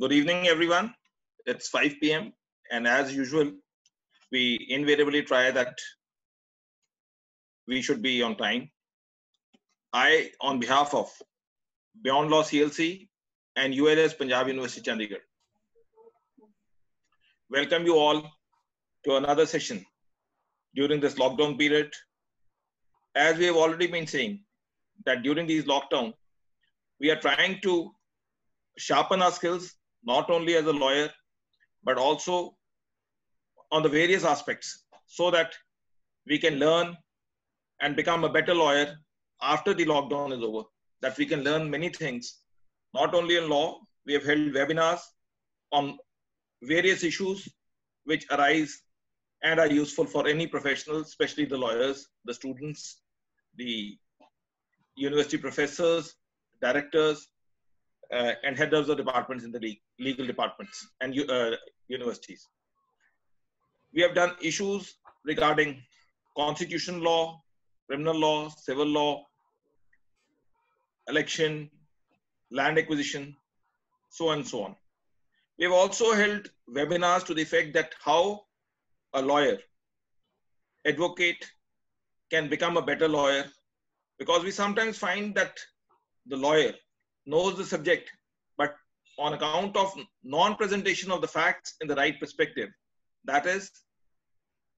Good evening, everyone. It's 5 p.m. and as usual, we invariably try that we should be on time. I, on behalf of Beyond Law CLC and ULS Punjab University Chandigarh, welcome you all to another session during this lockdown period. As we have already been saying, that during these lockdown, we are trying to sharpen our skills not only as a lawyer, but also on the various aspects so that we can learn and become a better lawyer after the lockdown is over. That we can learn many things, not only in law, we have held webinars on various issues which arise and are useful for any professional, especially the lawyers, the students, the university professors, directors, uh, and heads of the departments in the legal departments and uh, universities. We have done issues regarding constitution law, criminal law, civil law, election, land acquisition, so on and so on. We have also held webinars to the effect that how a lawyer, advocate can become a better lawyer because we sometimes find that the lawyer knows the subject, but on account of non-presentation of the facts in the right perspective, that is,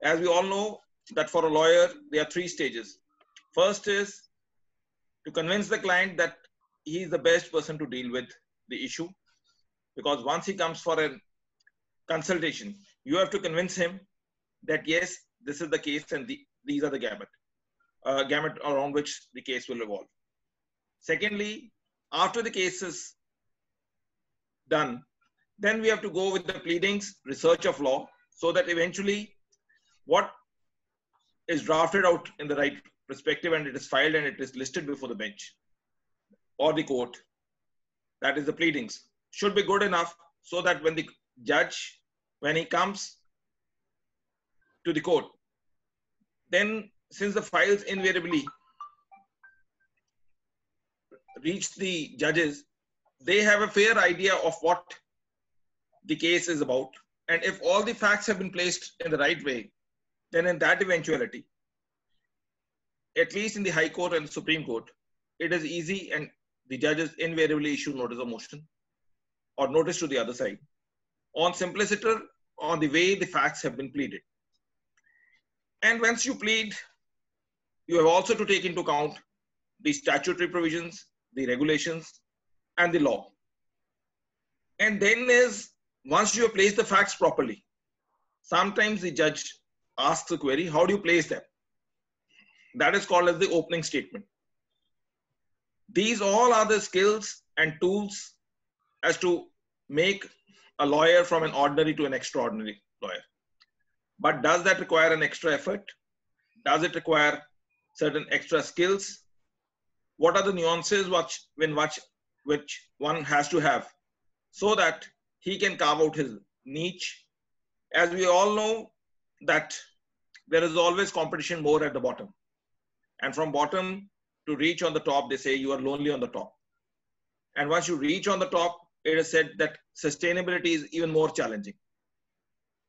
as we all know, that for a lawyer, there are three stages. First is to convince the client that he is the best person to deal with the issue. Because once he comes for a consultation, you have to convince him that yes, this is the case and the, these are the gamut, uh, gamut around which the case will evolve. Secondly, after the case is done, then we have to go with the pleadings, research of law, so that eventually what is drafted out in the right perspective and it is filed and it is listed before the bench or the court, that is the pleadings, should be good enough so that when the judge, when he comes to the court, then since the files invariably reach the judges, they have a fair idea of what the case is about. And if all the facts have been placed in the right way, then in that eventuality, at least in the High Court and Supreme Court, it is easy and the judges invariably issue notice of motion or notice to the other side on simplicity on the way the facts have been pleaded. And once you plead, you have also to take into account the statutory provisions, the regulations, and the law. And then is once you have placed the facts properly, sometimes the judge asks a query, how do you place them? That is called as the opening statement. These all are the skills and tools as to make a lawyer from an ordinary to an extraordinary lawyer. But does that require an extra effort? Does it require certain extra skills? What are the nuances which when which which one has to have so that he can carve out his niche? As we all know that there is always competition more at the bottom. And from bottom to reach on the top they say you are lonely on the top. And once you reach on the top it is said that sustainability is even more challenging.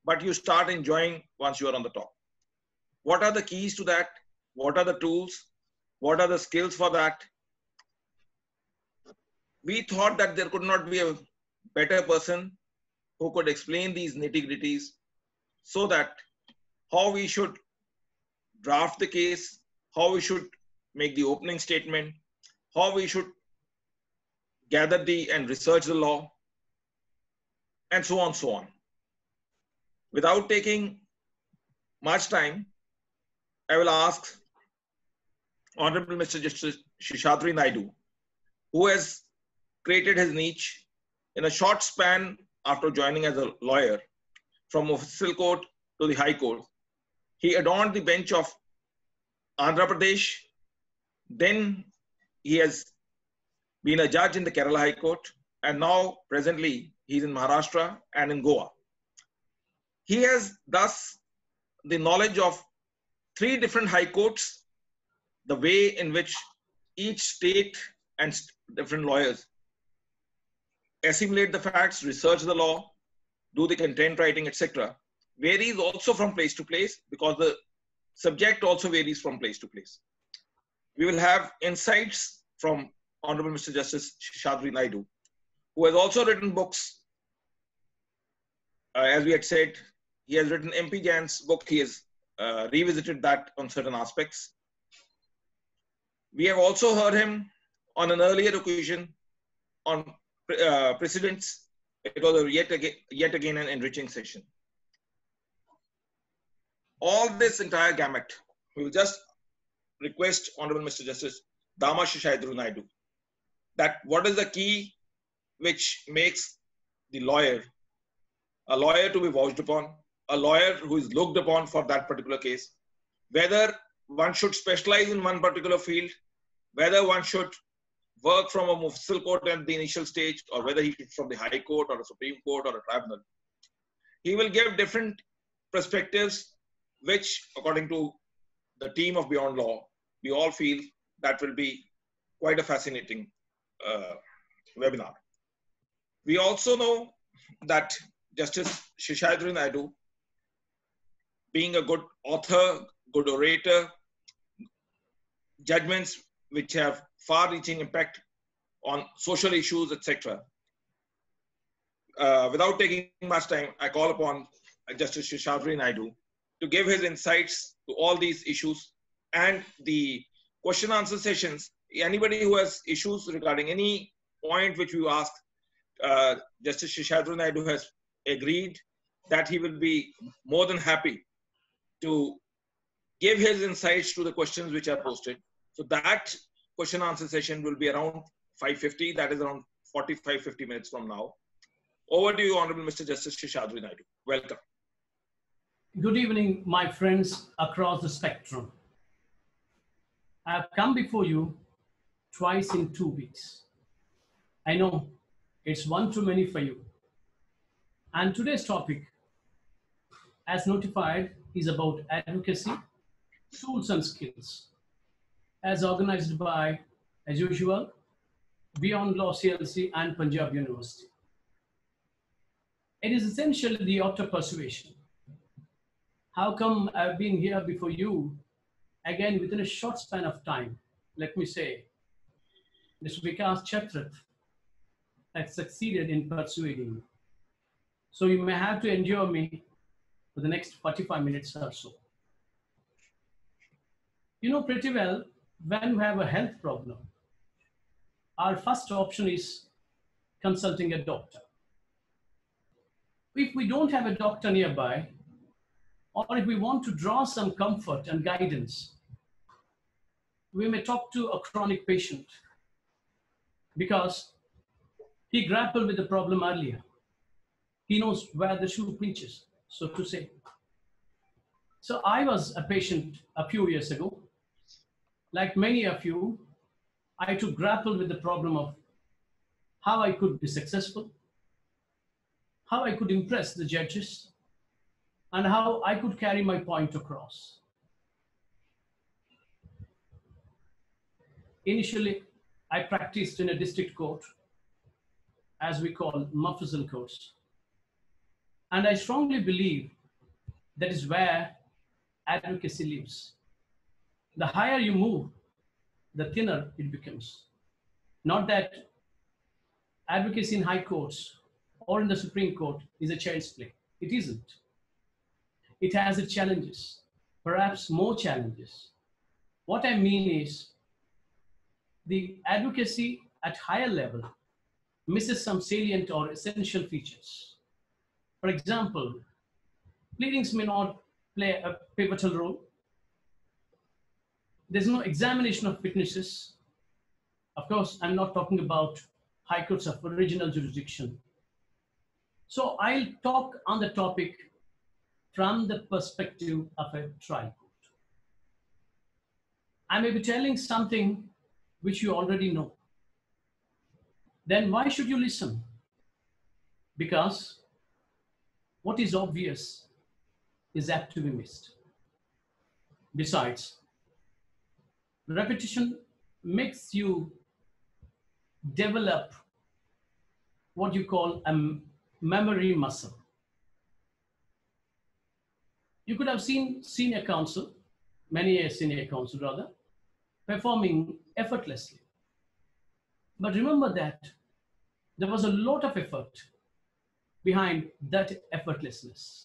But you start enjoying once you are on the top. What are the keys to that? What are the tools what are the skills for that? We thought that there could not be a better person who could explain these nitty gritties so that how we should draft the case, how we should make the opening statement, how we should gather the and research the law, and so on, so on. Without taking much time, I will ask Honorable Mr. Justice Seshadri Naidu, who has created his niche in a short span after joining as a lawyer from official court to the High Court. He adorned the bench of Andhra Pradesh. Then he has been a judge in the Kerala High Court, and now presently he's in Maharashtra and in Goa. He has thus the knowledge of three different high courts the way in which each state and different lawyers assimilate the facts, research the law, do the content writing, etc., varies also from place to place because the subject also varies from place to place. We will have insights from Honorable Mr. Justice Seshadri Naidu, who has also written books. Uh, as we had said, he has written MP Jain's book. He has uh, revisited that on certain aspects. We have also heard him on an earlier occasion on uh, precedents. It was yet again, yet again an enriching session. All this entire gamut, we will just request Honorable Mr. Justice Dama Seshadri Naidu that what is the key which makes the lawyer a lawyer to be vouched upon, a lawyer who is looked upon for that particular case, whether one should specialize in one particular field, whether one should work from a Mofussil court at the initial stage, or whether he should from the High Court or a Supreme Court or a tribunal. He will give different perspectives, which, according to the team of Beyond Law, we all feel that will be quite a fascinating uh, webinar. We also know that Justice Seshadri Naidu, being a good author, good orator, judgments which have far-reaching impact on social issues, etc. Uh, without taking much time, I call upon Justice Seshadri Naidu to give his insights to all these issues and the question answer sessions. Anybody who has issues regarding any point which we asked, uh, Justice Seshadri Naidu has agreed that he will be more than happy to give his insights to the questions which are posted. So that question answer session will be around 5.50, that is around 45, 50 minutes from now. Over to you, Honorable Mr. Justice Seshadri Naidu. Welcome. Good evening, my friends across the spectrum. I have come before you twice in two weeks. I know it's one too many for you. And today's topic, as notified, is about advocacy, tools and skills, as organized by, as usual, Beyond Law CLC and Punjab University. It is essentially the art of persuasion. How come I've been here before you again within a short span of time? Let me say, Mr. Vikas Chatrath has succeeded in persuading me. So you may have to endure me for the next 45 minutes or so. You know pretty well, when you have a health problem, our first option is consulting a doctor. If we don't have a doctor nearby, or if we want to draw some comfort and guidance, we may talk to a chronic patient because he grappled with the problem earlier. He knows where the shoe pinches, so to say. So I was a patient a few years ago. Like many of you, I had to grapple with the problem of how I could be successful, how I could impress the judges, and how I could carry my point across. Initially, I practiced in a district court, as we call Mofussil courts. And I strongly believe that is where advocacy lives. The higher you move, the thinner it becomes. Not that advocacy in high courts or in the Supreme Court is a child's play. It isn't. It has its challenges, perhaps more challenges. What I mean is the advocacy at higher level misses some salient or essential features. For example, pleadings may not play a pivotal role. There's no examination of witnesses. Of course, I'm not talking about high courts of original jurisdiction. So I'll talk on the topic from the perspective of a trial court. I may be telling something which you already know. Then why should you listen? Because what is obvious is apt to be missed. Besides, repetition makes you develop what you call a memory muscle. You could have seen senior counsel, many a senior counsel rather, performing effortlessly. But remember that there was a lot of effort behind that effortlessness.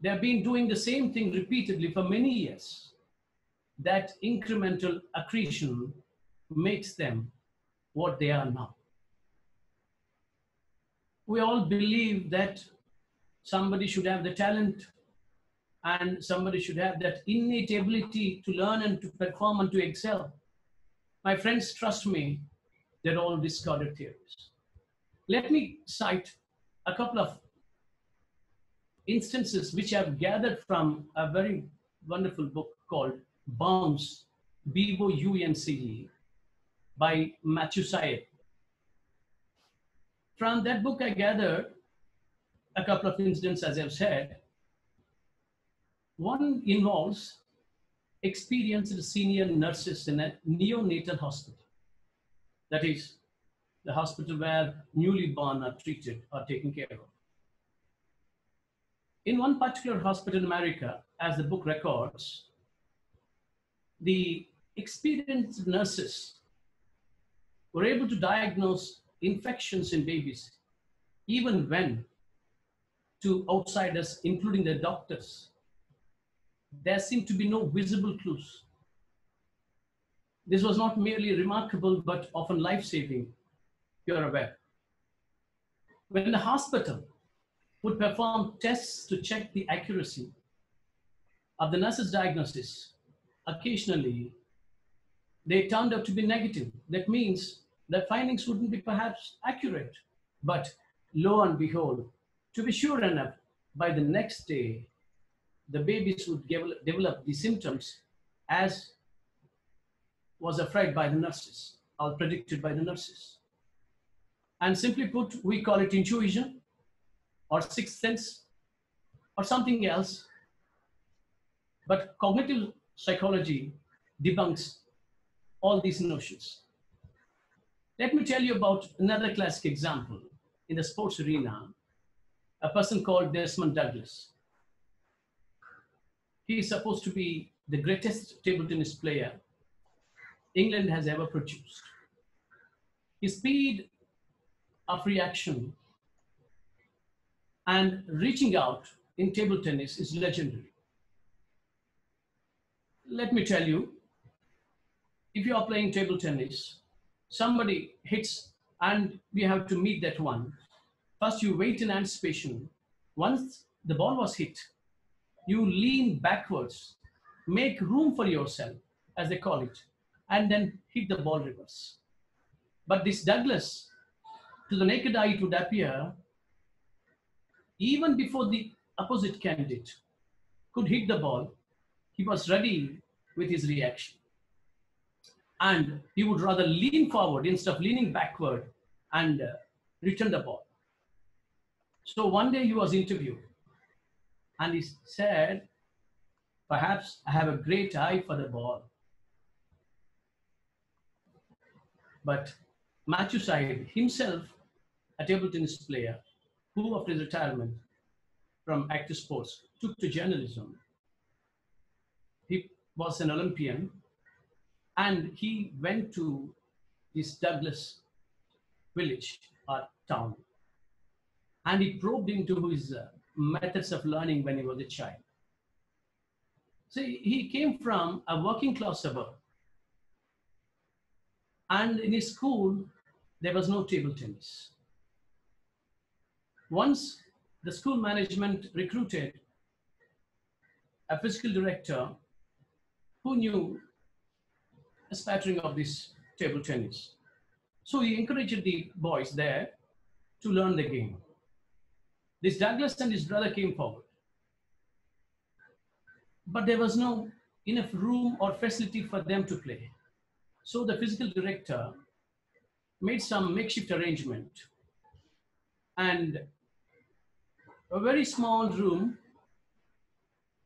They have been doing the same thing repeatedly for many years. That incremental accretion makes them what they are now. We all believe that somebody should have the talent and somebody should have that innate ability to learn and to perform and to excel. My friends, trust me, they're all discarded theories. Let me cite a couple of instances which I've gathered from a very wonderful book called Bounce, B-O-U-N-C-E, by Matthew Syed. From that book, I gathered a couple of incidents, as I've said. One involves experienced senior nurses in a neonatal hospital. That is, the hospital where newly born are treated or taken care of. In one particular hospital in America, as the book records, the experienced nurses were able to diagnose infections in babies, even when to outsiders, including the doctors, there seemed to be no visible clues. This was not merely remarkable, but often life-saving, you're aware. When the hospital would perform tests to check the accuracy of the nurse's diagnosis, occasionally they turned out to be negative. That means the findings wouldn't be perhaps accurate, but lo and behold, to be sure enough, by the next day, the babies would develop the symptoms as was afraid by the nurses or predicted by the nurses. And simply put, we call it intuition or sixth sense or something else. But cognitive psychology debunks all these notions. Let me tell you about another classic example in the sports arena, a person called Desmond Douglas. He is supposed to be the greatest table tennis player England has ever produced. His speed of reaction and reaching out in table tennis is legendary. Let me tell you, if you are playing table tennis, somebody hits and we have to meet that one. First, you wait in anticipation. Once the ball was hit, you lean backwards, make room for yourself, as they call it, and then hit the ball reverse. But this Douglas, to the naked eye, it would appear, even before the opposite candidate could hit the ball, he was ready with his reaction and he would rather lean forward instead of leaning backward and uh, return the ball. So one day he was interviewed and he said, perhaps I have a great eye for the ball. But Matthew Syed himself, a table tennis player, who after his retirement from active sports took to journalism. Was an Olympian and he went to this Douglas village or town. And he probed into his uh, methods of learning when he was a child. So he came from a working class suburb. And in his school, there was no table tennis. Once the school management recruited a physical director who knew a spattering of this table tennis. So he encouraged the boys there to learn the game. This Douglas and his brother came forward. But there was no enough room or facility for them to play. So the physical director made some makeshift arrangement and a very small room,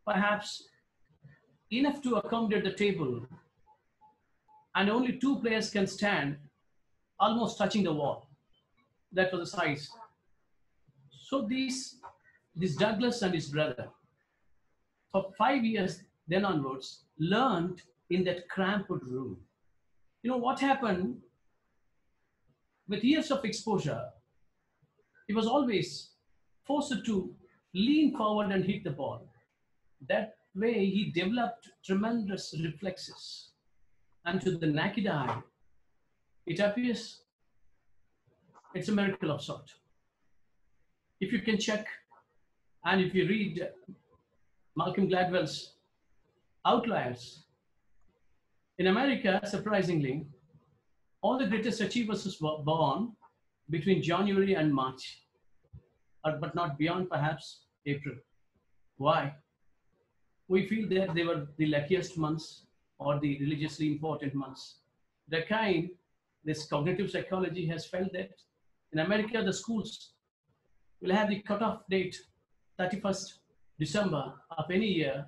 perhaps enough to accommodate the table and only two players can stand almost touching the wall. that was the size. So these, this Douglas and his brother, for five years then onwards, learned in that cramped room. You know what happened with years of exposure? He was always forced to lean forward and hit the ball. That way, he developed tremendous reflexes. And to the naked eye, it appears it's a miracle of sort. If you can check and if you read Malcolm Gladwell's Outliers, in America, surprisingly, all the greatest achievers were born between January and March, but not beyond perhaps April. Why? We feel that they were the luckiest months or the religiously important months. The kind, this cognitive psychology has felt that in America, the schools will have the cutoff date 31st December of any year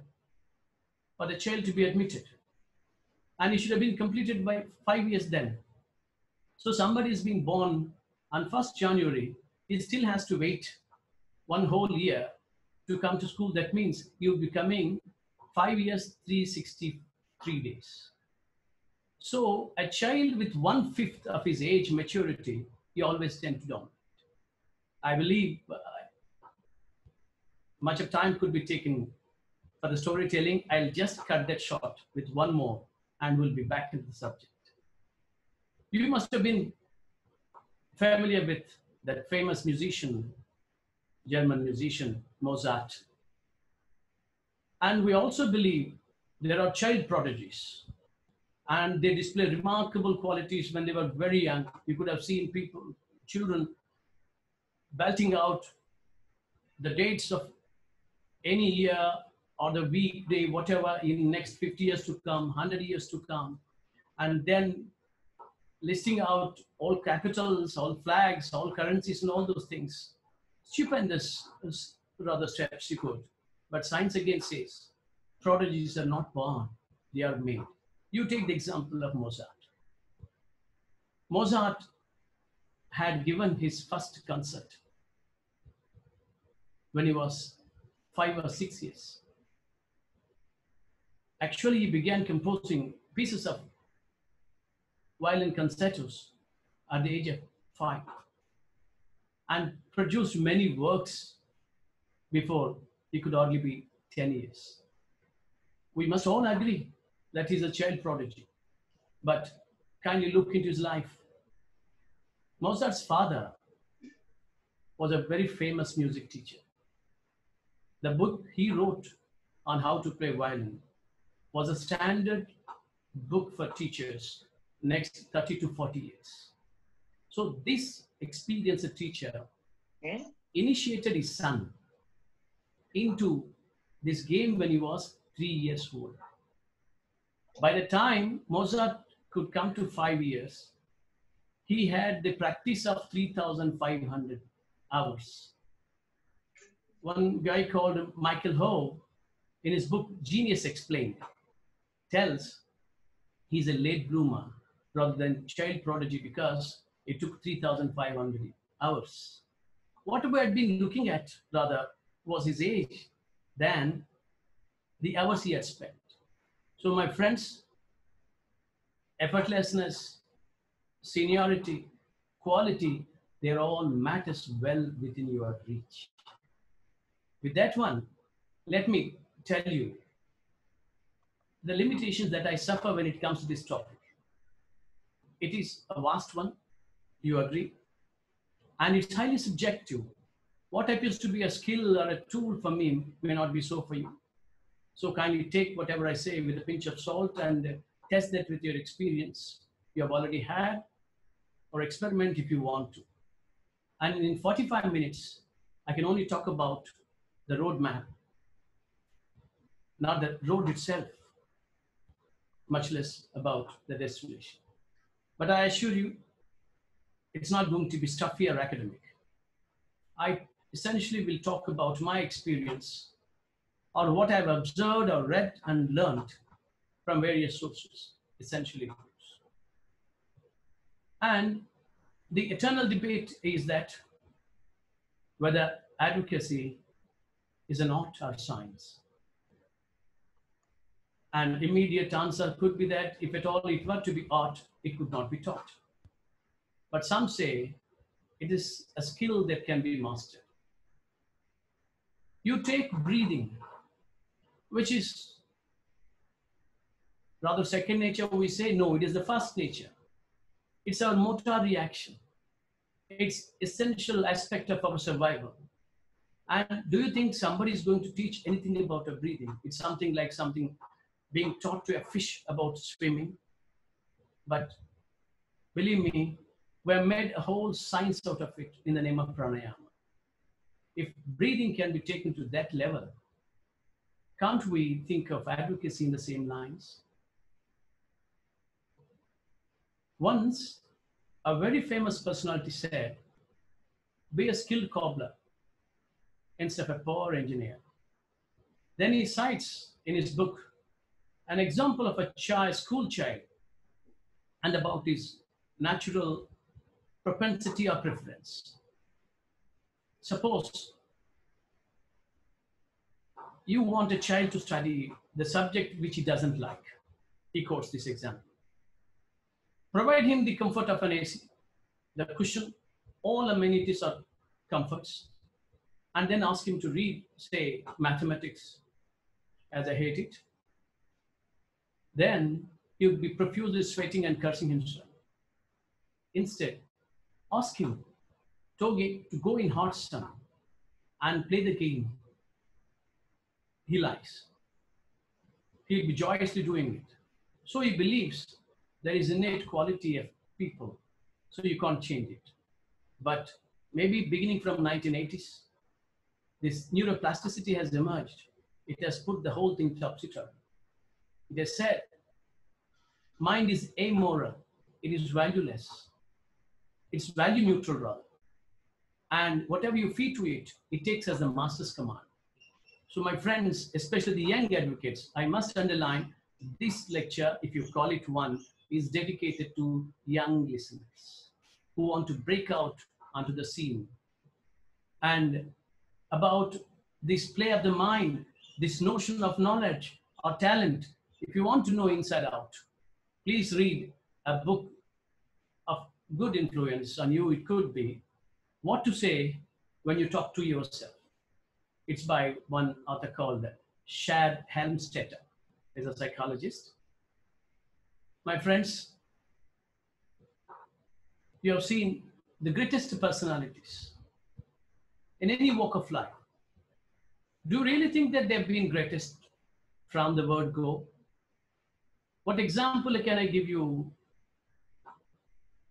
for the child to be admitted. And it should have been completed by five years then. So somebody is being born on 1st January, he still has to wait one whole year to come to school. That means you'll be coming five years, 363 days. So a child with one fifth of his age maturity he always tend to dominate. I believe uh, much of time could be taken for the storytelling. I'll just cut that short with one more and we'll be back into the subject. You must have been familiar with that famous musician, German musician, Mozart. And we also believe there are child prodigies and they display remarkable qualities when they were very young. You could have seen people, children, belting out the dates of any year or the weekday, whatever, in next 50 years to come, 100 years to come, and then listing out all capitals, all flags, all currencies, and all those things. Stupendous, uh, rather steps you could. But science again says prodigies are not born, they are made. You take the example of Mozart. Mozart had given his first concert when he was five or six years. Actually, he began composing pieces of violin concertos at the age of five and produced many works before he could hardly be 10 years. We must all agree that he's a child prodigy. But you look into his life? Mozart's father was a very famous music teacher. The book he wrote on how to play violin was a standard book for teachers next 30 to 40 years. So this experienced teacher hmm? initiated his son into this game when he was three years old. By the time Mozart could come to five years, he had the practice of 3,500 hours. One guy called Michael Howe, in his book Genius Explained, tells he's a late bloomer rather than child prodigy because it took 3,500 hours. What we had been looking at, rather, was his age than the hours he had spent. So, my friends, effortlessness, seniority, quality, they're all matters well within your reach. With that one, let me tell you the limitations that I suffer when it comes to this topic. It is a vast one, you agree? And it's highly subjective. What appears to be a skill or a tool for me may not be so for you. So kindly take whatever I say with a pinch of salt and uh, test that with your experience you have already had or experiment if you want to. And in 45 minutes, I can only talk about the roadmap, not the road itself, much less about the destination. But I assure you, it's not going to be stuffy or academic. I essentially will talk about my experience or what I've observed or read and learned from various sources, essentially. And the eternal debate is that whether advocacy is an art or science. And immediate answer could be that if at all it were to be art, it could not be taught. But some say it is a skill that can be mastered. You take breathing, which is rather second nature, we say no, it is the first nature. It's our motor reaction. It's essential aspect of our survival. And do you think somebody is going to teach anything about a breathing? It's something like something being taught to a fish about swimming. But believe me, we have made a whole science out of it in the name of pranayama. If breathing can be taken to that level, can't we think of advocacy in the same lines? Once, a very famous personality said, be a skilled cobbler instead of a poor engineer. Then he cites in his book an example of a child, school child, and about his natural propensity or preference. Suppose you want a child to study the subject which he doesn't like. He quotes this example. Provide him the comfort of an AC, the cushion, all amenities or comforts, and then ask him to read, say, mathematics as I hate it. Then he would be profusely sweating and cursing himself. Instead, ask him to go in hot sun and play the game he likes. He'll be joyously doing it. So he believes there is innate quality of people, so you can't change it. But maybe beginning from 1980s, this neuroplasticity has emerged. It has put the whole thing topsy-turvy. It has said, mind is amoral. It is valueless. It's value neutral rather. And whatever you feed to it, it takes as the master's command. So my friends, especially the young advocates, I must underline this lecture, if you call it one, is dedicated to young listeners who want to break out onto the scene. And about this play of the mind, this notion of knowledge or talent, if you want to know inside out, please read a book of good influence on you. It could be What to Say When You Talk to Yourself. It's by one author called Shad Helmstetter. He's a psychologist. My friends, you have seen the greatest personalities in any walk of life. Do you really think that they've been greatest from the word go? What example can I give you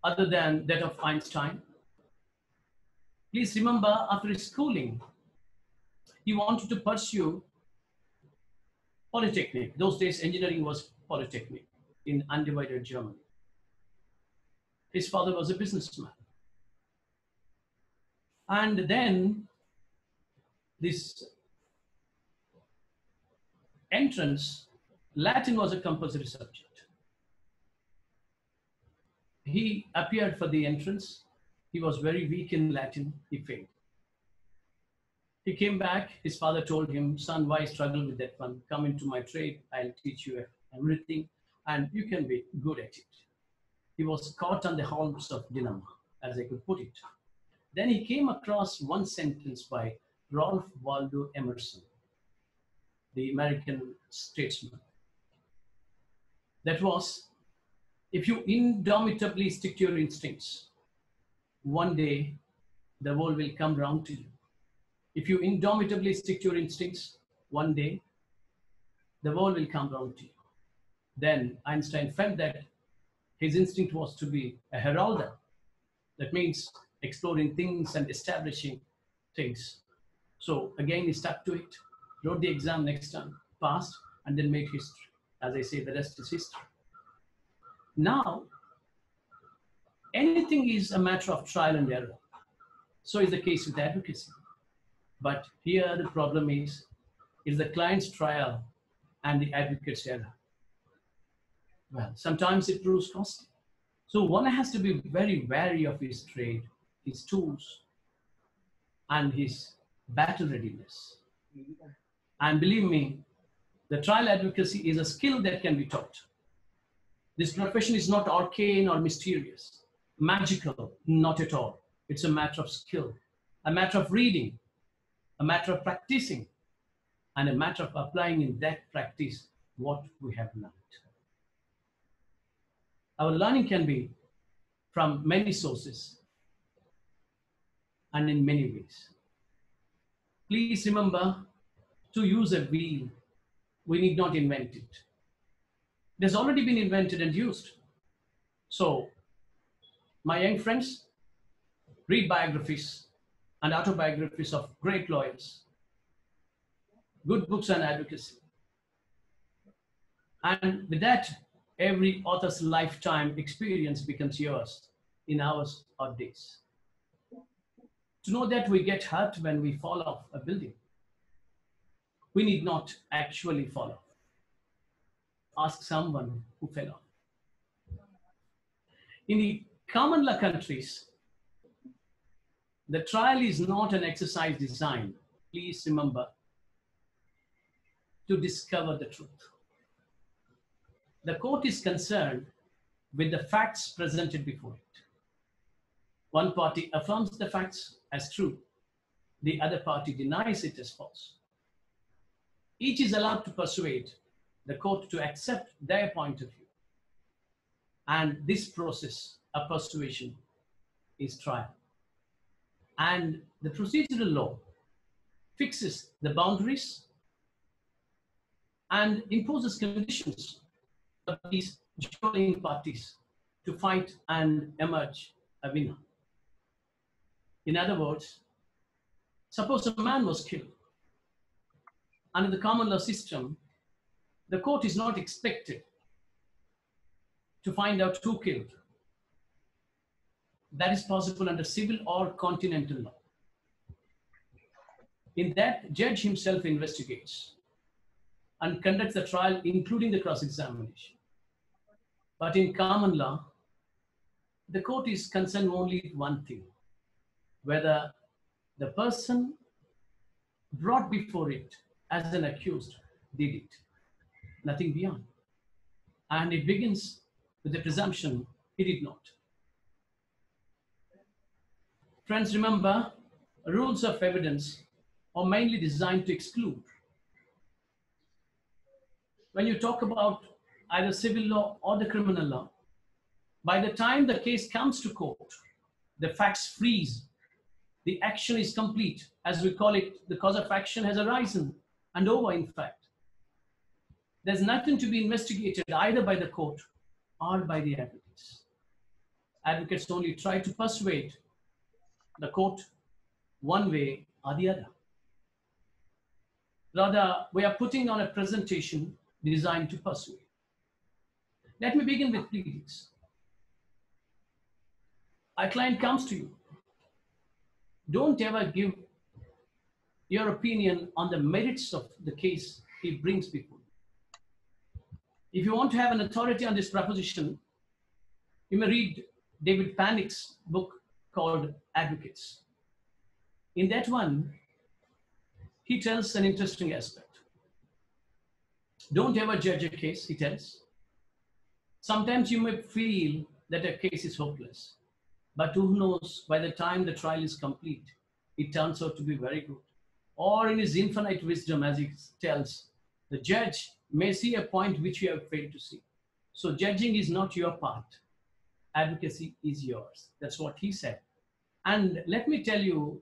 other than that of Einstein? Please remember after schooling, he wanted to pursue polytechnic. Those days, engineering was polytechnic in undivided Germany. His father was a businessman. And then this entrance, Latin was a compulsory subject. He appeared for the entrance. He was very weak in Latin. He failed. He came back. His father told him, son, why struggle with that one? Come into my trade. I'll teach you everything and you can be good at it. He was caught on the horns of dilemma, as I could put it. Then he came across one sentence by Ralph Waldo Emerson, the American statesman. That was, if you indomitably stick to your instincts, one day the world will come round to you. If you indomitably stick to your instincts, one day the world will come round to you. Then Einstein felt that his instinct was to be a heralder. That means exploring things and establishing things. So again, he stuck to it, wrote the exam next time, passed, and then made history. As I say, the rest is history. Now, anything is a matter of trial and error. So is the case with advocacy. But here the problem is, is the client's trial and the advocate's error. Well, sometimes it proves costly. So one has to be very wary of his trade, his tools, and his battle readiness. And believe me, the trial advocacy is a skill that can be taught. This profession is not arcane or mysterious, magical, not at all. It's a matter of skill, a matter of reading, a matter of practicing, and a matter of applying in that practice what we have learned. Our learning can be from many sources and in many ways. Please remember to use a wheel. We need not invent it. It has already been invented and used. So, my young friends, read biographies and autobiographies of great lawyers, good books on advocacy. And with that, every author's lifetime experience becomes yours in hours or days. To know that we get hurt when we fall off a building, we need not actually fall off. Ask someone who fell off. In the common law countries, the trial is not an exercise designed, please remember, to discover the truth. The court is concerned with the facts presented before it. One party affirms the facts as true, the other party denies it as false. Each is allowed to persuade the court to accept their point of view. And this process of persuasion is trial. And the procedural law fixes the boundaries and imposes conditions of these joining parties to fight and emerge a winner. In other words, suppose a man was killed. Under the common law system, the court is not expected to find out who killed. That is possible under civil or continental law. In that, judge himself investigates and conducts the trial, including the cross-examination. But in common law, the court is concerned only with one thing, whether the person brought before it as an accused did it, nothing beyond. And it begins with the presumption he did not. Friends, remember, rules of evidence are mainly designed to exclude. When you talk about either civil law or the criminal law, by the time the case comes to court, the facts freeze. The action is complete. As we call it, the cause of action has arisen and over, in fact. There's nothing to be investigated either by the court or by the advocates. Advocates only try to persuade the court one way or the other. Rather, we are putting on a presentation designed to persuade. Let me begin with pleadings. A client comes to you. Don't ever give your opinion on the merits of the case he brings before you. If you want to have an authority on this proposition, you may read David Pannick's book called Advocates. In that one, he tells an interesting aspect. Don't ever judge a case, he tells. Sometimes you may feel that a case is hopeless, but who knows, by the time the trial is complete, it turns out to be very good. Or in his infinite wisdom, as he tells, the judge may see a point which you have failed to see. So judging is not your part. Advocacy is yours. That's what he said. And let me tell you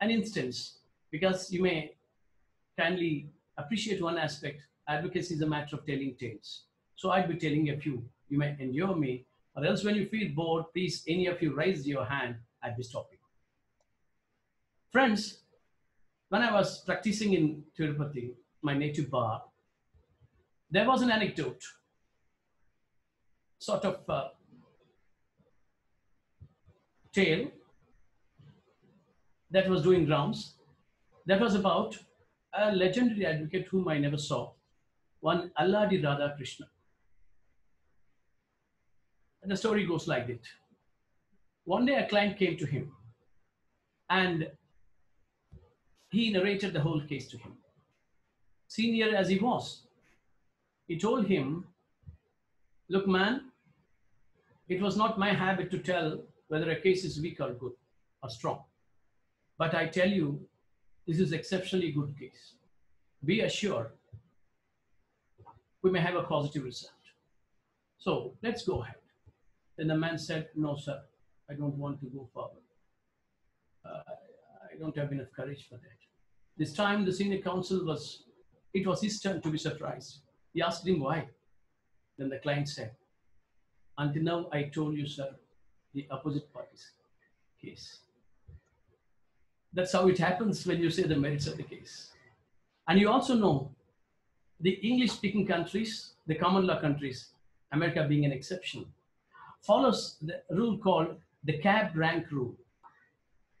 an instance, because you may kindly appreciate one aspect. Advocacy is a matter of telling tales. So I'd be telling a few. You may endure me, or else when you feel bored, please, any of you raise your hand, I'd be stopping. Friends, when I was practicing in Tirupati, my native bar, there was an anecdote, sort of uh, tale that was doing rounds. That was about a legendary advocate whom I never saw, one Alladi Radha Krishna. And the story goes like this. One day a client came to him and he narrated the whole case to him. Senior as he was, he told him, Look, man, it was not my habit to tell whether a case is weak or good or strong. But I tell you, this is exceptionally good case. Be assured we may have a positive result. So let's go ahead. Then the man said, No, sir, I don't want to go forward. Uh, I don't have enough courage for that. This time, the senior counsel was, it was his turn to be surprised. He asked him why. Then the client said, Until now, I told you, sir, the opposite party's case. That's how it happens when you say the merits of the case. And you also know the English speaking countries, the common law countries, America being an exception, follows the rule called the cab rank rule.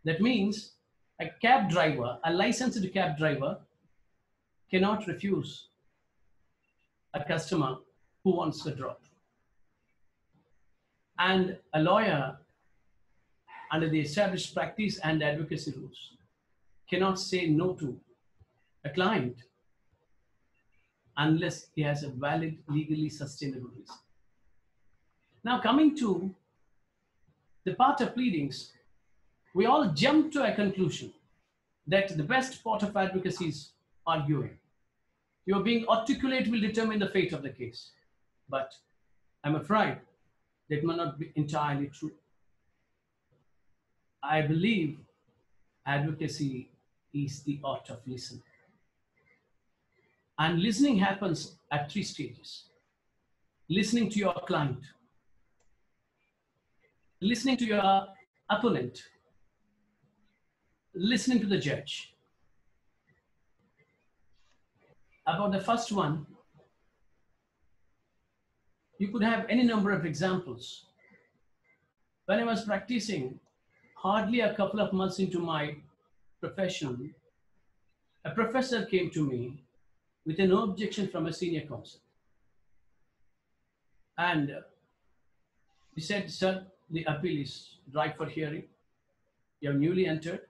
That means a cab driver, a licensed cab driver, cannot refuse a customer who wants a drop. And a lawyer, under the established practice and advocacy rules, cannot say no to a client unless he has a valid, legally sustainable reason. Now, coming to the part of pleadings, we all jump to a conclusion that the best part of advocacy is arguing. Your being articulate will determine the fate of the case. But I'm afraid that may not be entirely true. I believe advocacy is the art of listening. And listening happens at three stages listening to your client, listening to your opponent, listening to the judge. About the first one, you could have any number of examples. When I was practicing, hardly a couple of months into my profession, a professor came to me with an objection from a senior counsel. And he said, Sir, the appeal is ripe for hearing. You have newly entered,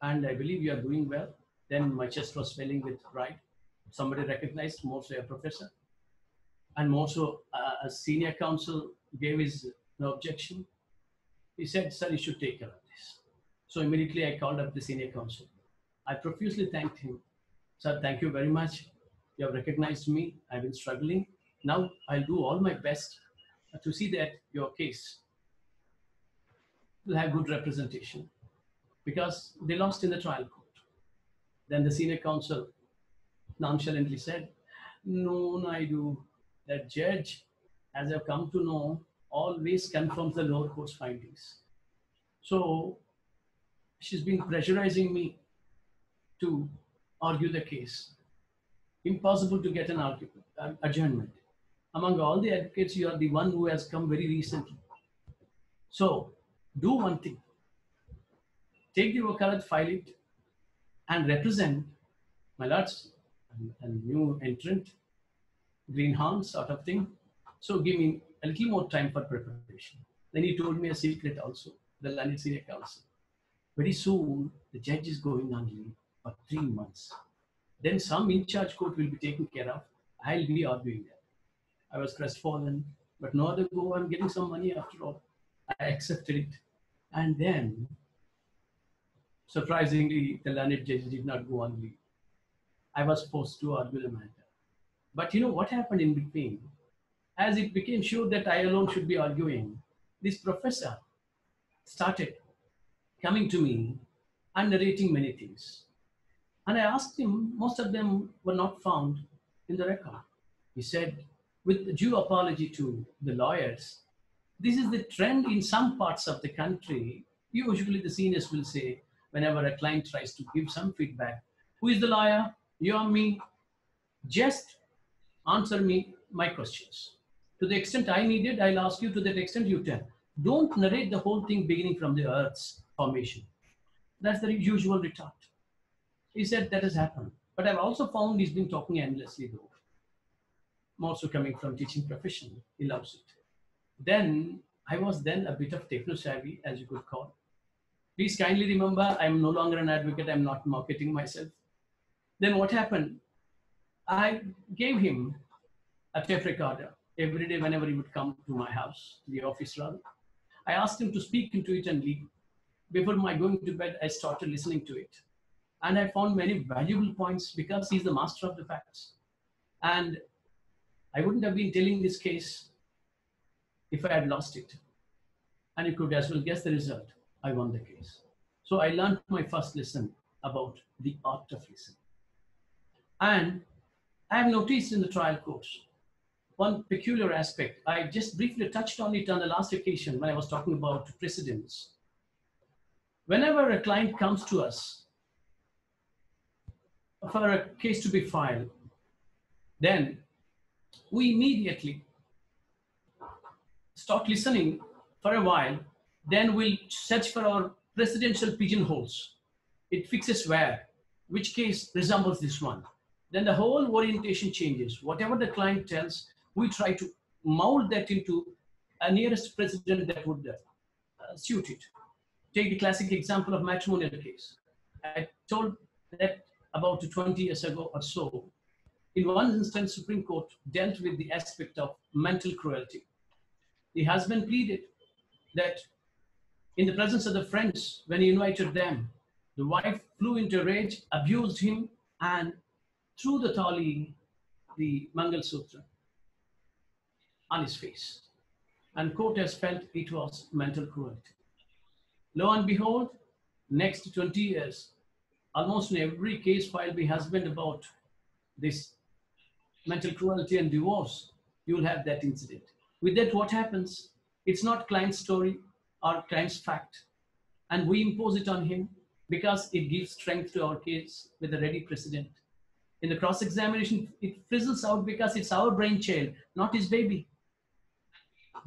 and I believe you are doing well. Then my chest was swelling with pride. Somebody recognized, more so a professor. And more so uh, a senior counsel gave his objection. He said, Sir, you should take care this. So immediately I called up the senior counsel. I profusely thanked him. Sir, thank you very much. You have recognized me. I've been struggling. Now I'll do all my best to see that your case will have good representation because they lost in the trial court. Then the senior counsel nonchalantly said, No, Naidu, that judge, as I've come to know, always confirms the lower court's findings. So she's been pressurizing me to argue the case. Impossible to get an argument, adjournment. Among all the advocates, you are the one who has come very recently. So do one thing. Take the wakalat, file it, and represent my lords, a new entrant, greenhouse sort of thing. So give me a little more time for preparation. Then he told me a secret also, the Learned Senior Counsel. Very soon, the judge is going on leave for three months. Then some in-charge court will be taken care of. I'll be arguing that. I was crestfallen, but no other go. I'm getting some money after all. I accepted it. And then, surprisingly, the learned judge did not go on leave. I was forced to argue the matter. But you know what happened in between? As it became sure that I alone should be arguing, this professor started coming to me and narrating many things. And I asked him, most of them were not found in the record. He said, with due apology to the lawyers, this is the trend in some parts of the country. Usually the seniors will say, whenever a client tries to give some feedback, who is the lawyer? You or me? Just answer me my questions. To the extent I needed, I'll ask you. To that extent, you tell. Don't narrate the whole thing beginning from the Earth's formation. That's the usual retort. He said that has happened. But I've also found he's been talking endlessly though. I'm also coming from teaching profession. He loves it. Then I was then a bit of techno savvy, as you could call. Please kindly remember, I'm no longer an advocate. I'm not marketing myself. Then what happened? I gave him a tape recorder every day whenever he would come to my house, the office rather. I asked him to speak into it and leave. Before my going to bed, I started listening to it. And I found many valuable points because he's the master of the facts. And I wouldn't have been telling this case if I had lost it. And you could as well guess the result. I won the case. So I learned my first lesson about the art of listening. And I have noticed in the trial course one peculiar aspect. I just briefly touched on it on the last occasion when I was talking about precedents. Whenever a client comes to us for a case to be filed, then we immediately start listening for a while, then we'll search for our precedential pigeonholes. It fixes where, which case resembles this one. Then the whole orientation changes. Whatever the client tells, we try to mold that into a nearest precedent that would uh, suit it. Take the classic example of matrimonial case. I told that about 20 years ago or so. In one instance, Supreme Court dealt with the aspect of mental cruelty. The husband pleaded that in the presence of the friends, when he invited them, the wife flew into rage, abused him, and threw the thali, the Mangal Sutra, on his face. And court has felt it was mental cruelty. Lo and behold, next 20 years, almost in every case filed by husband about this mental cruelty and divorce, you will have that incident. With that, what happens? It's not client's story or client's fact. And we impose it on him because it gives strength to our case with a ready precedent. In the cross-examination, it fizzles out because it's our brainchild, not his baby.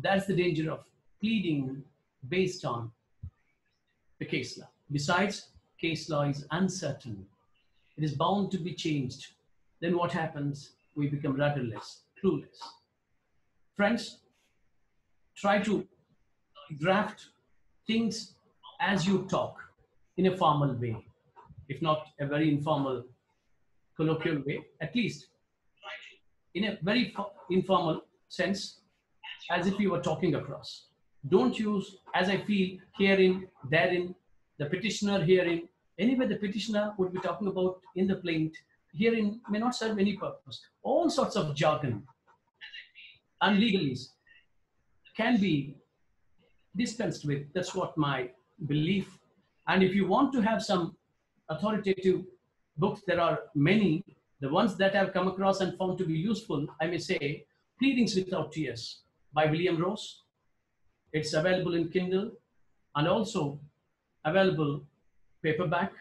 That's the danger of pleading based on the case law. Besides, case law is uncertain. It is bound to be changed. Then what happens? We become rudderless, clueless. Friends, try to draft things as you talk in a formal way, if not a very informal, colloquial way, at least in a very informal sense, as if you were talking across. Don't use, as I feel, herein, therein, the petitioner herein. Anyway, the petitioner would be talking about in the plaint, herein may not serve any purpose. All sorts of jargon and legalese can be dispensed with. That's what my belief. And if you want to have some authoritative books, there are many. The ones that I've come across and found to be useful, I may say, Pleadings Without Tears by William Rose. It's available in Kindle and also available paperback.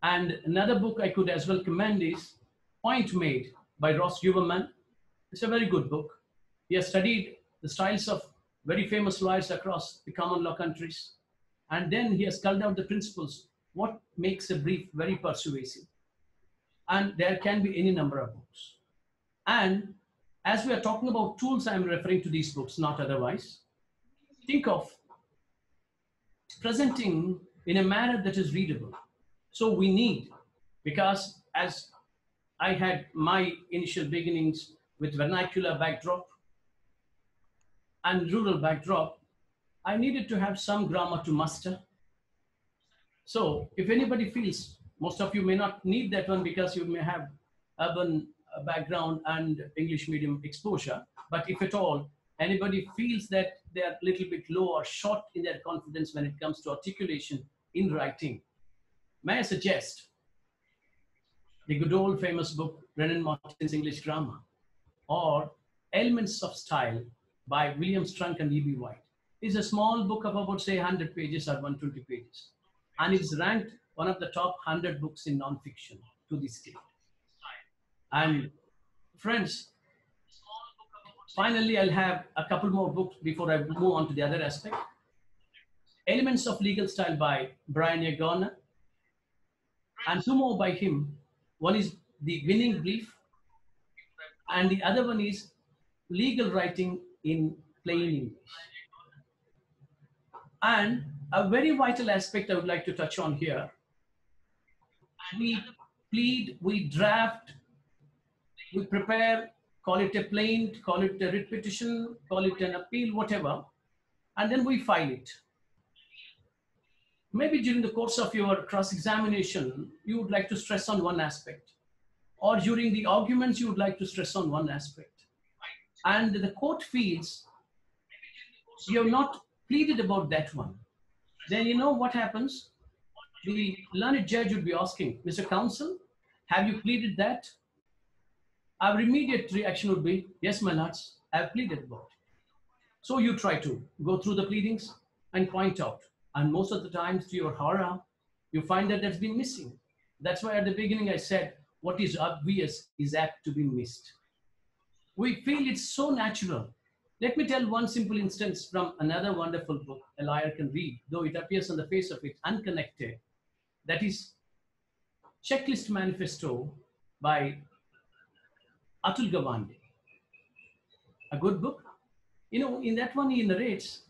And another book I could as well commend is Point Made by Ross Guberman. It's a very good book. He has studied the styles of very famous lawyers across the common law countries. And then he has culled out the principles, what makes a brief very persuasive. And there can be any number of books. And as we are talking about tools, I'm referring to these books, not otherwise. Think of presenting in a manner that is readable. So we need, because as I had my initial beginnings with vernacular backdrop and rural backdrop, I needed to have some grammar to master. So if anybody feels, most of you may not need that one because you may have urban background and English medium exposure. But if at all, anybody feels that they're a little bit low or short in their confidence when it comes to articulation in writing, may I suggest the good old famous book, Wren and Martin's English Grammar, or Elements of Style by William Strunk and E.B. White. It's a small book of about, say, 100 pages or 120 pages. And it's ranked one of the top 100 books in nonfiction to this day. And friends, finally, I'll have a couple more books before I move on to the other aspect. Elements of Legal Style by Brian A. Garner, and two more by him. One is The Winning Brief, and the other one is Legal Writing in plain English. And a very vital aspect I would like to touch on here. We plead, we draft, we prepare, call it a plaint, call it a writ petition, call it an appeal, whatever, and then we file it. Maybe during the course of your cross-examination, you would like to stress on one aspect, or during the arguments, you would like to stress on one aspect. And the court feels you have not pleaded about that one. Then you know what happens? The learned judge would be asking, Mr. Counsel, have you pleaded that? Our immediate reaction would be, yes, my lords, I've pleaded about it. So you try to go through the pleadings and point out. And most of the times, to your horror, you find that that's been missing. That's why at the beginning I said, what is obvious is apt to be missed. We feel it's so natural. Let me tell one simple instance from another wonderful book a liar can read, though it appears on the face of it unconnected. That is Checklist Manifesto by Atul Gawande. A good book. You know, in that one he narrates,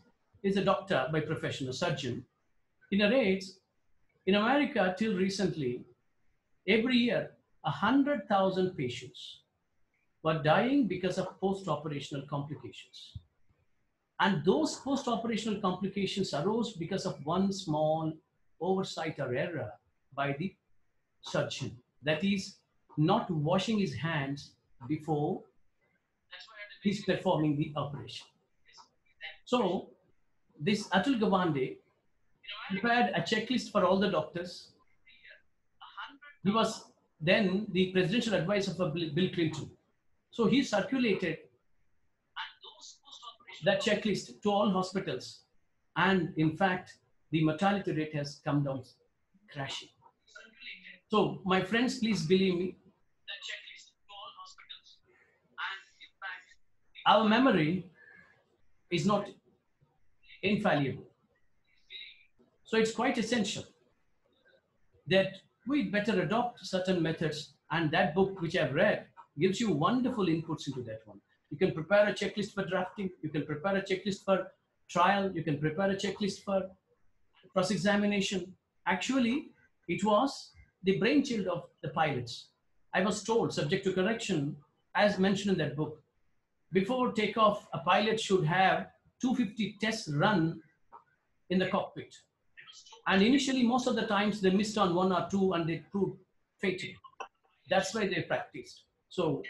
is a doctor by profession, a surgeon. He narrates, in America till recently, every year, 100,000 patients were dying because of post-operational complications. And those post-operational complications arose because of one small oversight or error by the surgeon. That is, not washing his hands before he's performing the operation. So, this Atul Gawande prepared a checklist for all the doctors. He was then the presidential advisor for Bill Clinton. So he circulated that checklist to all hospitals. And in fact, the mortality rate has come down crashing. So my friends, please believe me. Our memory is not infallible. So it's quite essential that we better adopt certain methods. And that book, which I've read, gives you wonderful inputs into that one. You can prepare a checklist for drafting. You can prepare a checklist for trial. You can prepare a checklist for cross-examination. Actually, it was the brainchild of the pilots. I was told, subject to correction, as mentioned in that book, before takeoff, a pilot should have 250 tests run in the cockpit. And initially, most of the times they missed on one or two and they proved fatal. That's why they practiced. So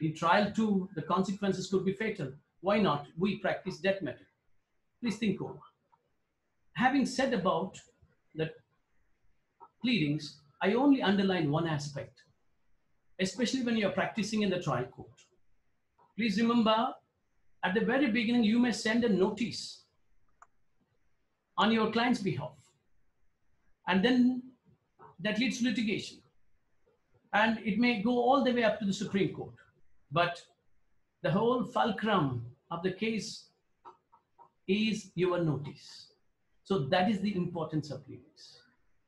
in trial two, the consequences could be fatal. Why not? We practice that method. Please think over. Having said about the pleadings, I only underline one aspect, especially when you're practicing in the trial court. Please remember, at the very beginning, you may send a notice on your client's behalf. And then that leads to litigation and it may go all the way up to the Supreme Court. But the whole fulcrum of the case is your notice. So that is the importance of pleadings.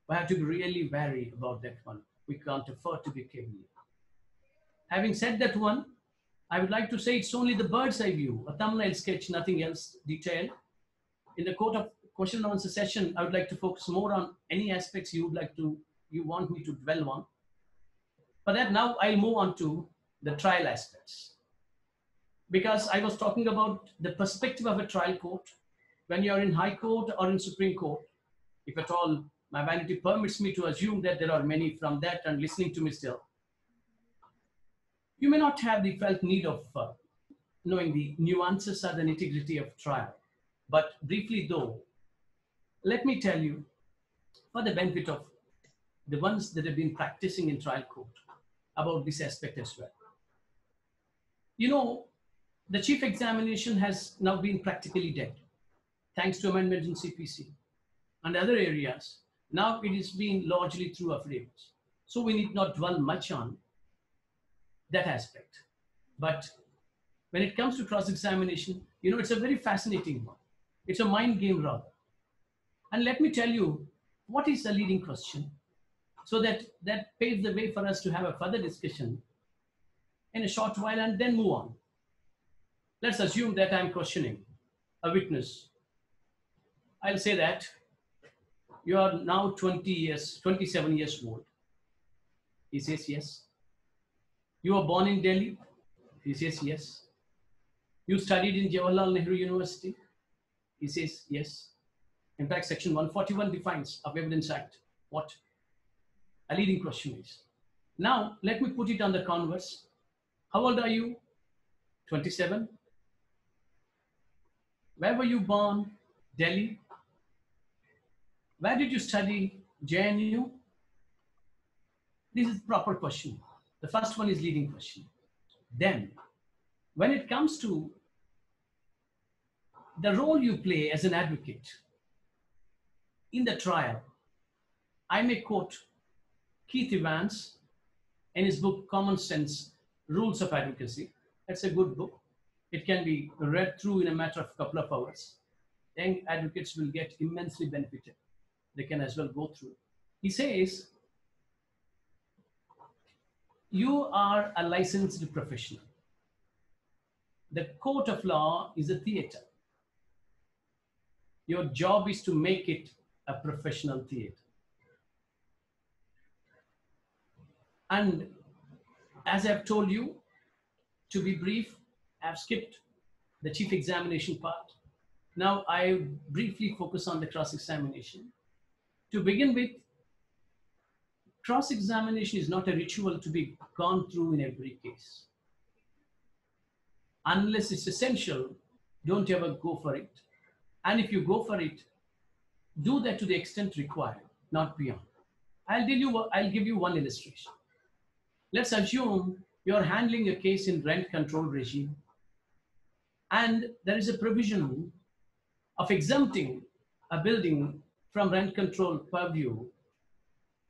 We have to be really wary about that one. We can't afford to be cavalier. Having said that one, I would like to say it's only the bird's eye view, a thumbnail sketch, nothing else detailed. In the court of question and answer session, I would like to focus more on any aspects you would like to, you want me to dwell on. But that now I'll move on to the trial aspects. Because I was talking about the perspective of a trial court. When you're in High Court or in Supreme Court, if at all my vanity permits me to assume that there are many from that and listening to me still, you may not have the felt need of uh, knowing the nuances or the nitty-gritty of trial. But briefly though, let me tell you, for the benefit of the ones that have been practicing in trial court, about this aspect as well. You know, the chief examination has now been practically dead, thanks to amendments in CPC and other areas. Now it is being largely through affidavits. So we need not dwell much on that aspect. But when it comes to cross-examination, you know, it's a very fascinating one. It's a mind game rather. And let me tell you, what is the leading question? So that, that paves the way for us to have a further discussion in a short while and then move on. Let's assume that I'm questioning. a witness. I'll say that you are now 20 years, 27 years old. He says yes. You were born in Delhi. He says yes. You studied in Jawaharlal Nehru University. He says yes. In fact, Section 141 defines of Evidence Act what a leading question is. Now, let me put it on the converse. How old are you? 27. Where were you born? Delhi. Where did you study? JNU? This is proper question. The first one is leading question. Then, when it comes to the role you play as an advocate in the trial, I may quote Keith Evans in his book Common Sense Rules of Advocacy. It's a good book. It can be read through in a matter of a couple of hours. Young advocates will get immensely benefited. They can as well go through. He says, you are a licensed professional. The court of law is a theater. Your job is to make it a professional theater. And as I've told you, to be brief, I've skipped the chief examination part. Now I briefly focus on the cross-examination. To begin with, cross-examination is not a ritual to be gone through in every case. Unless it's essential, don't ever go for it. And if you go for it, do that to the extent required, not beyond. I'll, tell you, I'll give you one illustration. Let's assume you're handling a case in rent control regime and there is a provision of exempting a building from rent control purview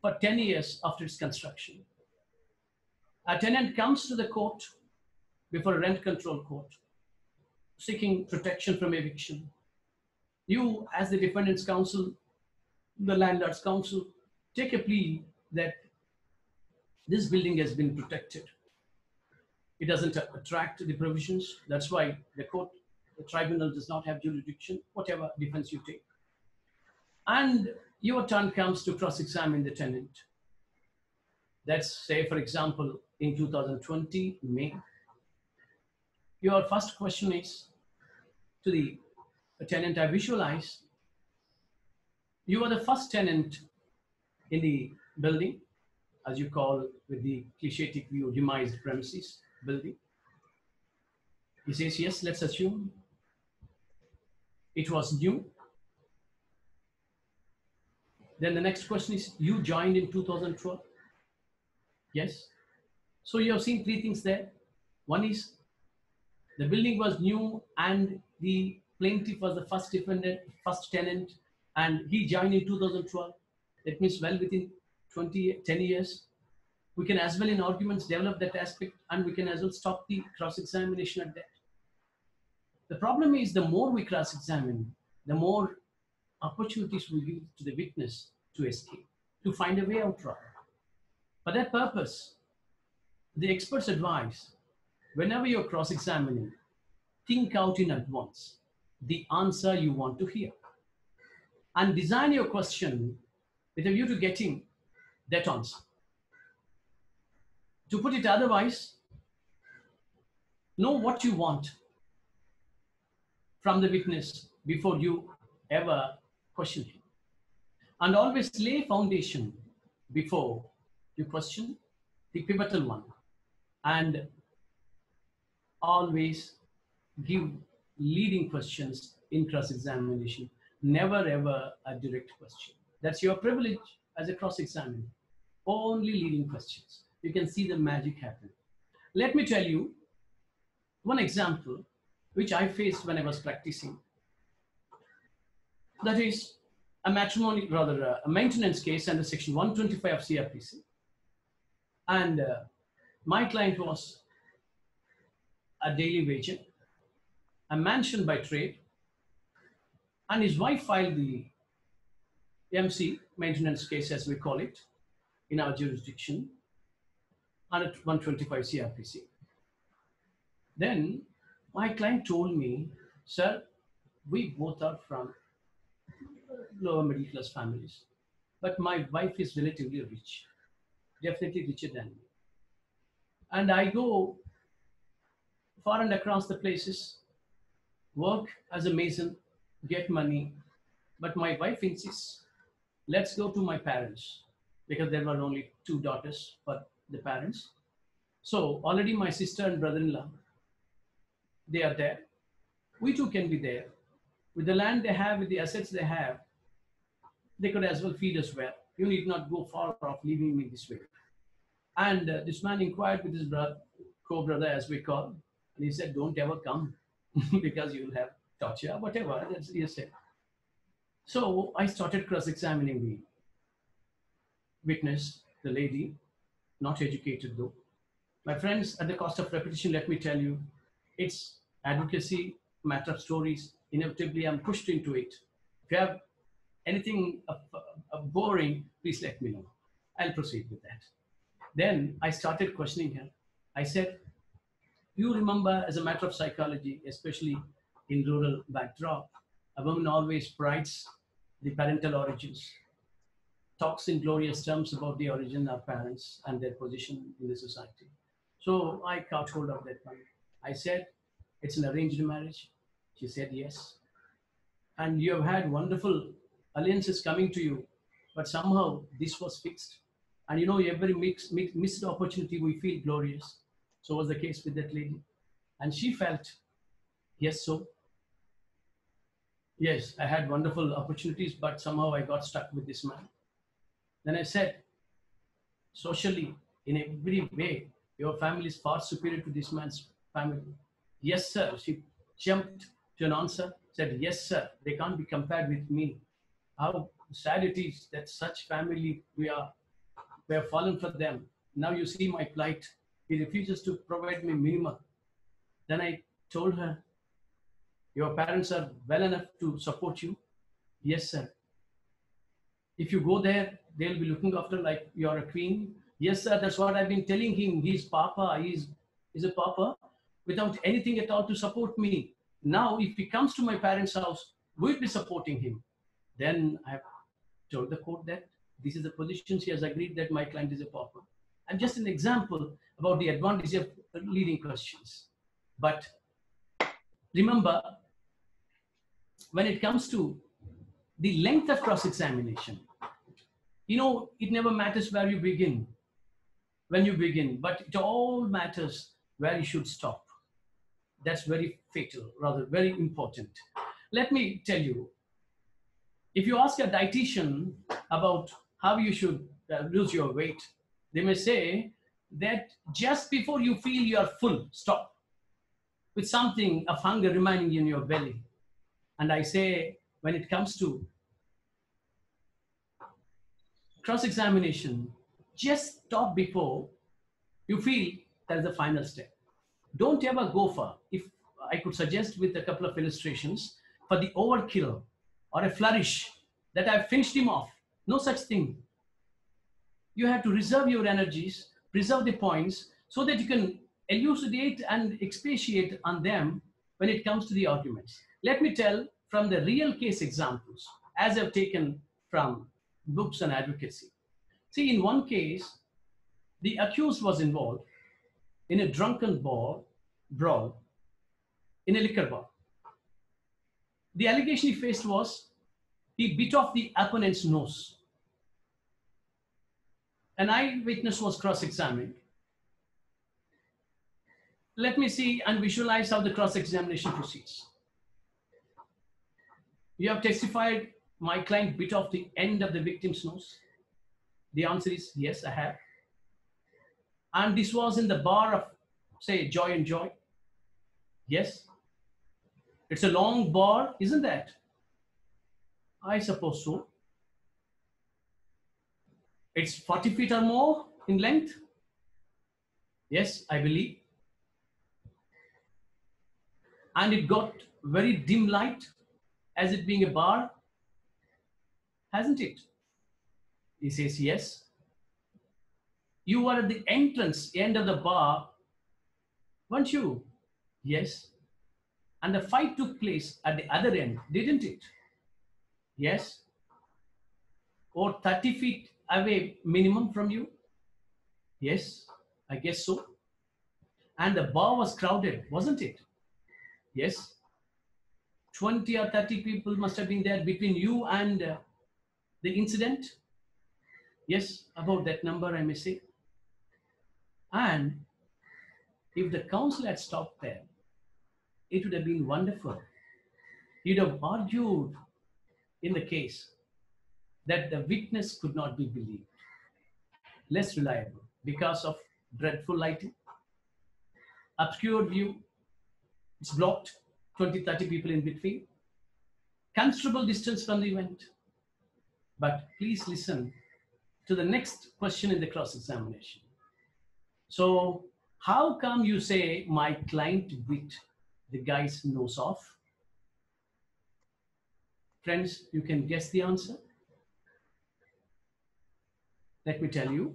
for 10 years after its construction. A tenant comes to the court before a rent control court seeking protection from eviction. You, as the defendant's counsel, the landlord's counsel, take a plea that this building has been protected. It doesn't attract the provisions. That's why the court, the tribunal does not have jurisdiction, whatever defense you take. And your turn comes to cross-examine the tenant. Let's say, for example, in 2020, May, your first question is to the tenant I visualize, you are the first tenant in the building as you call with the clichetic view, demised premises building? He says, yes, let's assume it was new. Then the next question is, you joined in 2012? Yes. So you have seen three things there. One is the building was new and the plaintiff was the first defendant, first tenant, and he joined in 2012. That means well within 20, 10 years. We can as well in arguments develop that aspect and we can as well stop the cross-examination at that. The problem is the more we cross-examine, the more opportunities we give to the witness to escape, to find a way out. For that purpose, the experts advise, whenever you're cross-examining, think out in advance the answer you want to hear and design your question with a view to getting that answer. To put it otherwise, know what you want from the witness before you ever question him. And always lay foundation before you question the pivotal one. And always give leading questions in cross-examination. Never ever a direct question. That's your privilege as a cross-examiner. Only leading questions. You can see the magic happen. Let me tell you one example which I faced when I was practicing. That is a matrimony, rather a maintenance case under section 125 of CRPC. And uh, my client was a daily wager, a mansion by trade, and his wife filed the MC, maintenance case as we call it, in our jurisdiction, under 125 CRPC. Then my client told me, sir, we both are from lower middle class families. But my wife is relatively rich, definitely richer than me. And I go far and across the places, work as a mason, get money. But my wife insists, let's go to my parents because there were only two daughters for the parents. So already my sister and brother-in-law, they are there. We too can be there. With the land they have, with the assets they have, they could as well feed us well. You need not go far off leaving me this way. And uh, this man inquired with his brother, co-brother as we call, and he said, don't ever come because you'll have torture, whatever. That's, he said. So I started cross-examining the witness, the lady, not educated though. My friends, at the cost of repetition, let me tell you, it's advocacy, matter of stories. Inevitably, I'm pushed into it. If you have anything boring, please let me know. I'll proceed with that. Then I started questioning her. I said, you remember as a matter of psychology, especially in rural backdrop, a woman always prides the parental origins, talks in glorious terms about the origin of parents and their position in the society. So I caught hold of that one. I said, it's an arranged marriage. She said, yes. And you have had wonderful alliances coming to you, but somehow this was fixed. And you know, every mix, mix, missed opportunity, we feel glorious. So was the case with that lady. And she felt, yes, so. Yes, I had wonderful opportunities, but somehow I got stuck with this man. Then I said, socially, in every way, your family is far superior to this man's family. Yes, sir. She jumped to an answer, said, Yes, sir. They can't be compared with me. How sad it is that such family we are, we have fallen for them. Now you see my plight. He refuses to provide me minimum. Then I told her, Your parents are well enough to support you. Yes, sir. If you go there, they'll be looking after like you're a queen. Yes, sir. That's what I've been telling him. He's Papa. He's, he's a Papa without anything at all to support me. Now, if he comes to my parents' house, we'll be supporting him. Then I have told the court that this is the position she has agreed that my client is a pauper. And just an example about the advantage of leading questions. But remember, when it comes to the length of cross-examination, you know, it never matters where you begin, when you begin, but it all matters where you should stop. That's very fatal, rather very important. Let me tell you, if you ask a dietitian about how you should uh, lose your weight, they may say that just before you feel you are full, stop with something of hunger remaining in your belly. And I say, when it comes to cross-examination, just stop before you feel that is the final step. Don't ever go for, if I could suggest with a couple of illustrations, for the overkill or a flourish that I've finished him off. No such thing. You have to reserve your energies, preserve the points, so that you can elucidate and expatiate on them when it comes to the arguments. Let me tell from the real case examples, as I've taken from books on advocacy. See, in one case, the accused was involved in a drunken brawl, brawl in a liquor bar. The allegation he faced was he bit off the opponent's nose. An eyewitness was cross-examined. Let me see and visualize how the cross-examination proceeds. You have testified my client bit off the end of the victim's nose. The answer is yes, I have. And this was in the bar of, say, Joy and Joy. Yes. It's a long bar, isn't that? I suppose so. It's 40 feet or more in length. Yes, I believe. And it got very dim light as it being a bar, hasn't it? He says, yes. You were at the entrance, end of the bar, weren't you? Yes. And the fight took place at the other end, didn't it? Yes? Or 30 feet away minimum from you? Yes, I guess so. And the bar was crowded, wasn't it? Yes. 20 or 30 people must have been there between you and uh, the incident. Yes, about that number, I may say. And if the counsel had stopped there, it would have been wonderful. You'd have argued in the case that the witness could not be believed, less reliable because of dreadful lighting, obscured view, it's blocked, 20, 30 people in between, considerable distance from the event. But please listen to the next question in the cross examination. So, how come you say my client bit the guy's nose off? Friends, you can guess the answer. Let me tell you.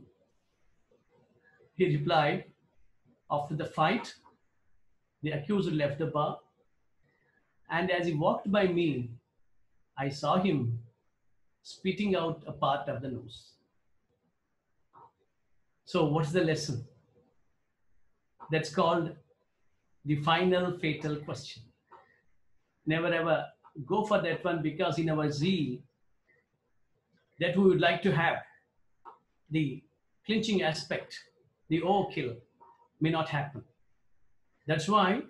He replied, after the fight, the accuser left the bar, and as he walked by me, I saw him spitting out a part of the nose. So, what's the lesson? That's called the final fatal question. Never ever go for that one because in our zeal that we would like to have the clinching aspect, the overkill may not happen. That's why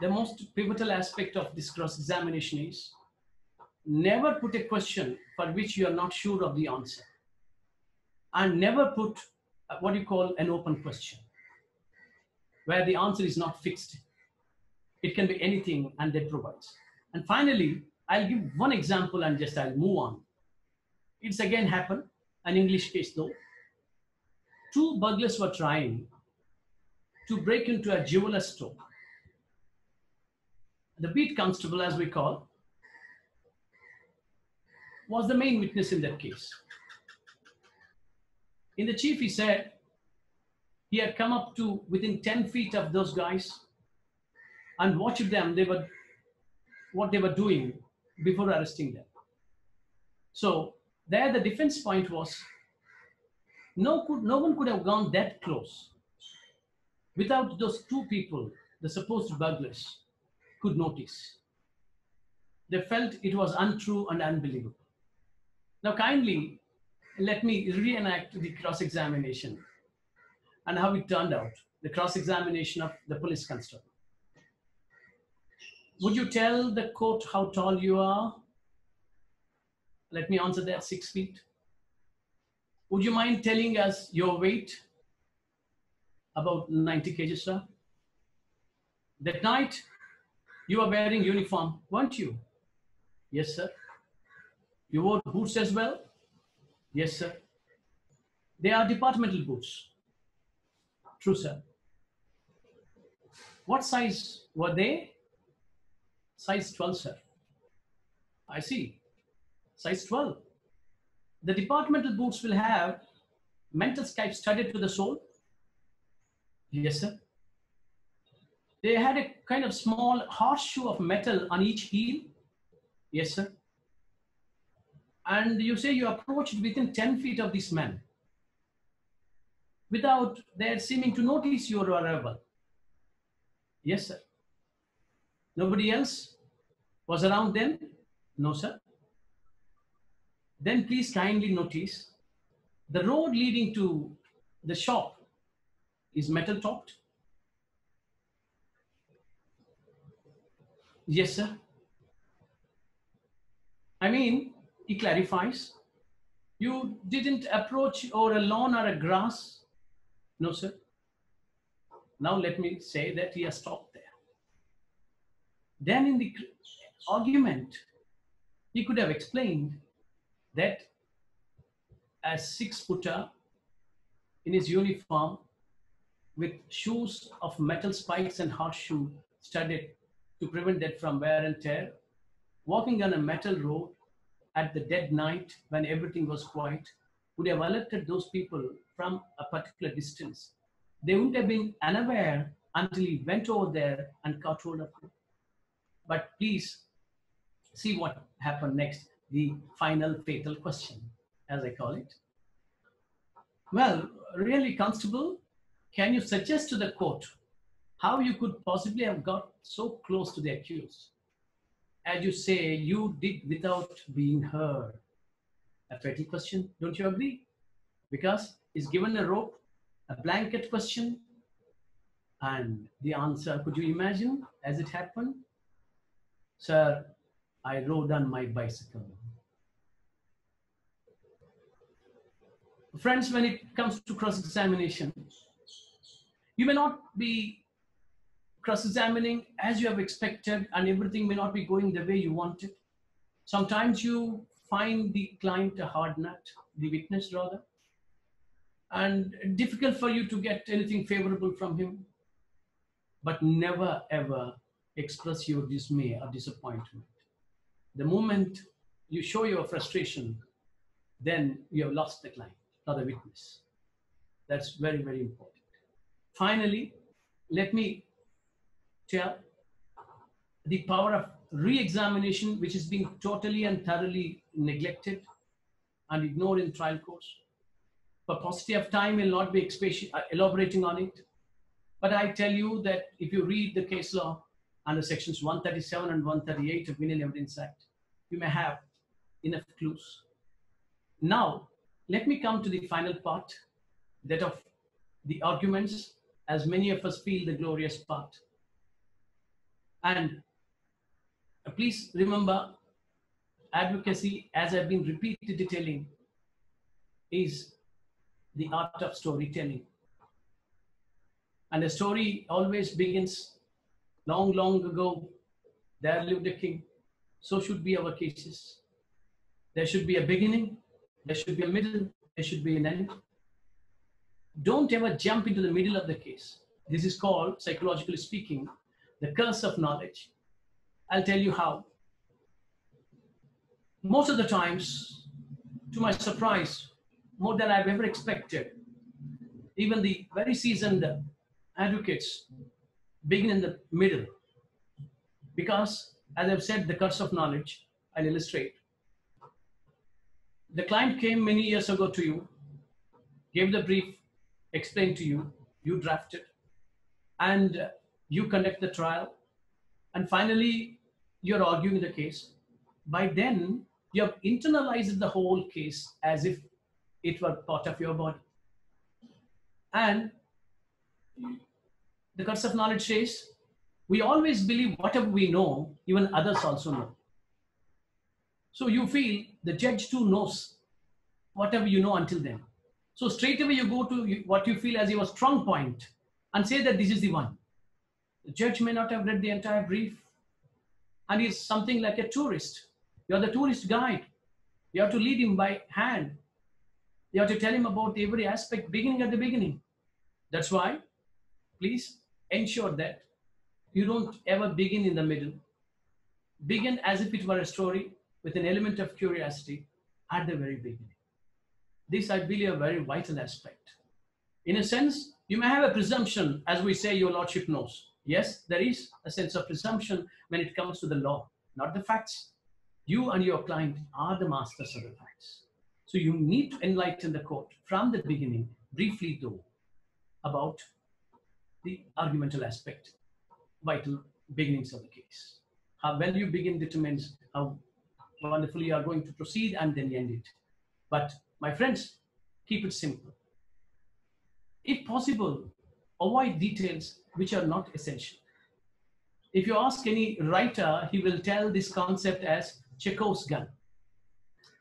the most pivotal aspect of this cross examination is never put a question for which you are not sure of the answer. And never put what you call an open question where the answer is not fixed. It can be anything and that provides. And finally, I'll give one example and just I'll move on. It's again happened, an English case though. Two burglars were trying to break into a jeweler store. The beat constable, as we call, was the main witness in that case. In the chief, he said he had come up to within 10 feet of those guys and watched them. They were what they were doing before arresting them. So there, the defense point was no, could, no one could have gone that close without those two people, the supposed burglars, could notice. They felt it was untrue and unbelievable. Now, kindly let me reenact the cross examination and how it turned out the cross examination of the police constable. Would you tell the court how tall you are? Let me answer that six feet. Would you mind telling us your weight? About 90 kg, sir. That night, you were wearing uniform, weren't you? Yes, sir. You wore boots as well? Yes, sir. They are departmental boots. True, sir. What size were they? Size 12, sir. I see. Size 12. The departmental boots will have mental skype studded to the sole. Yes, sir. They had a kind of small horseshoe of metal on each heel. Yes, sir. And you say you approached within 10 feet of this man without their seeming to notice your arrival. Yes, sir. Nobody else was around then? No, sir. Then please kindly notice the road leading to the shop is metal topped. Yes, sir. I mean, he clarifies, you didn't approach over a lawn or a grass. No, sir. Now let me say that he has stopped there. Then in the argument, he could have explained that as six footer in his uniform with shoes of metal spikes and horseshoe studded to prevent that from wear and tear, walking on a metal road at the dead night when everything was quiet would have alerted those people from a particular distance. They wouldn't have been unaware until he went over there and caught hold of them. But please see what happened next. The final fatal question, as I call it. Well, really, Constable, can you suggest to the court how you could possibly have got so close to the accused? As you say, you did without being heard. A petty question, don't you agree? Because he's given a rope, a blanket question, and the answer, could you imagine as it happened? Sir, I rode on my bicycle. Friends, when it comes to cross-examination, you may not be cross-examining as you have expected and everything may not be going the way you wanted. Sometimes you find the client a hard nut, the witness rather, and difficult for you to get anything favorable from him. But never ever express your dismay or disappointment. The moment you show your frustration, then you have lost the client, not the witness. That's very, very important. Finally, let me tell the power of re-examination, which is being totally and thoroughly neglected and ignored in trial courts. For paucity of time, will not be uh, elaborating on it. But I tell you that if you read the case law under sections 137 and 138 of Criminal Evidence Act, you may have enough clues. Now, let me come to the final part, that of the arguments, as many of us feel the glorious part. And uh, please remember, advocacy, as I've been repeatedly telling, is the art of storytelling. And a story always begins long, long ago. There lived a king. So should be our cases. There should be a beginning, there should be a middle, there should be an end. Don't ever jump into the middle of the case. This is called, psychologically speaking, the curse of knowledge. I'll tell you how. Most of the times, to my surprise, more than I've ever expected, even the very seasoned advocates begin in the middle. Because, as I've said, the curse of knowledge, I'll illustrate. The client came many years ago to you, gave the brief, explained to you, you drafted, and you conduct the trial, and finally you're arguing the case. By then, you have internalized the whole case as if it were part of your body. And the curse of knowledge says, we always believe whatever we know, even others also know. So you feel the judge too knows whatever you know until then. So straight away you go to what you feel as your strong point and say that this is the one. The judge may not have read the entire brief and he's something like a tourist. You're the tourist guide. You have to lead him by hand. You have to tell him about every aspect beginning at the beginning. That's why, please ensure that you don't ever begin in the middle. Begin as if it were a story with an element of curiosity at the very beginning. This, I believe, a very vital aspect. In a sense, you may have a presumption, as we say, your lordship knows. Yes, there is a sense of presumption when it comes to the law, not the facts. You and your client are the masters of the facts. So you need to enlighten the court from the beginning, briefly though, about the argumental aspect, vital beginnings of the case. How well you begin determines how wonderfully you are going to proceed and then end it. But my friends, keep it simple. If possible, avoid details which are not essential. If you ask any writer, he will tell this concept as Chekhov's gun.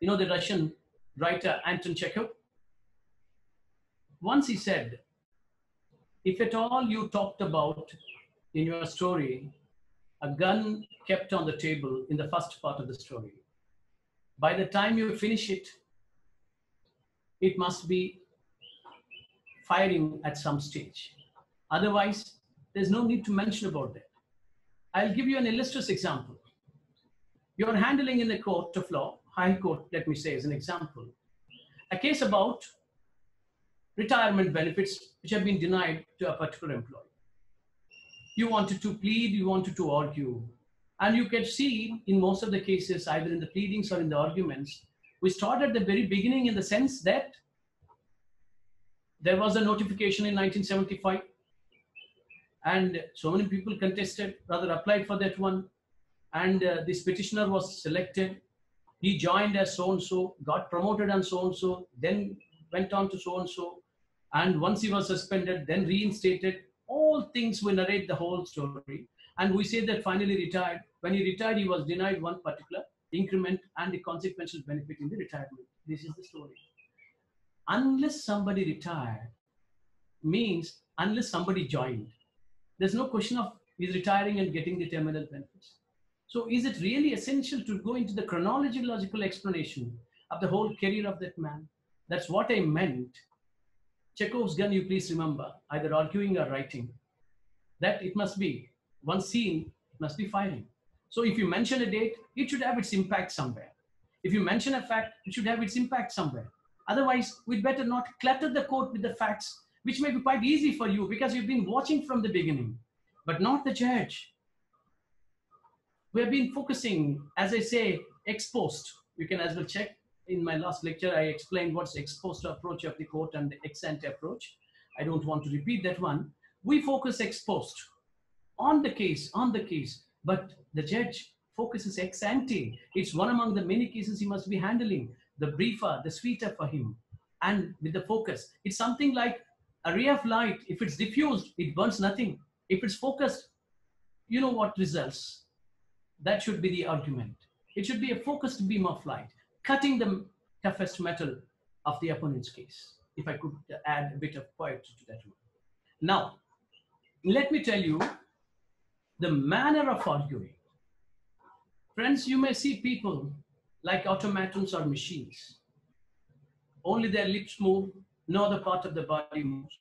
You know the Russian writer Anton Chekhov? Once he said, if at all you talked about in your story a gun kept on the table in the first part of the story, by the time you finish it, it must be firing at some stage. Otherwise, there's no need to mention about that. I'll give you an illustrious example. You're handling in a court of law, high court, let me say as an example, a case about retirement benefits which have been denied to a particular employee. You wanted to plead, you wanted to argue, And you can see in most of the cases, either in the pleadings or in the arguments, we start at the very beginning in the sense that there was a notification in 1975 and so many people contested, rather applied for that one. And uh, this petitioner was selected. He joined as so and so, got promoted and so and so, then went on to so and so. And once he was suspended, then reinstated. All things we narrate the whole story. And we say that finally retired. When he retired, he was denied one particular increment and the consequential benefit in the retirement. This is the story. Unless somebody retired, means unless somebody joined there's no question of he's retiring and getting the terminal benefits. So is it really essential to go into the chronological explanation of the whole career of that man? That's what I meant. Chekhov's gun, you please remember, either arguing or writing, that it must be one scene, it must be firing. So if you mention a date, it should have its impact somewhere. If you mention a fact, it should have its impact somewhere. Otherwise, we'd better not clutter the court with the facts which may be quite easy for you because you've been watching from the beginning, but not the judge. We have been focusing, as I say, ex post. You can as well check. In my last lecture, I explained what's ex post approach of the court and the ex ante approach. I don't want to repeat that one. We focus ex post on the case, on the case, but the judge focuses ex ante. It's one among the many cases he must be handling. The briefer, the sweeter for him, and with the focus. It's something like a ray of light, if it's diffused, it burns nothing. If it's focused, you know what results. That should be the argument. It should be a focused beam of light, cutting the toughest metal of the opponent's case. If I could add a bit of poetry to that one. Now, let me tell you the manner of arguing. Friends, you may see people like automatons or machines. Only their lips move, no other part of the body moves.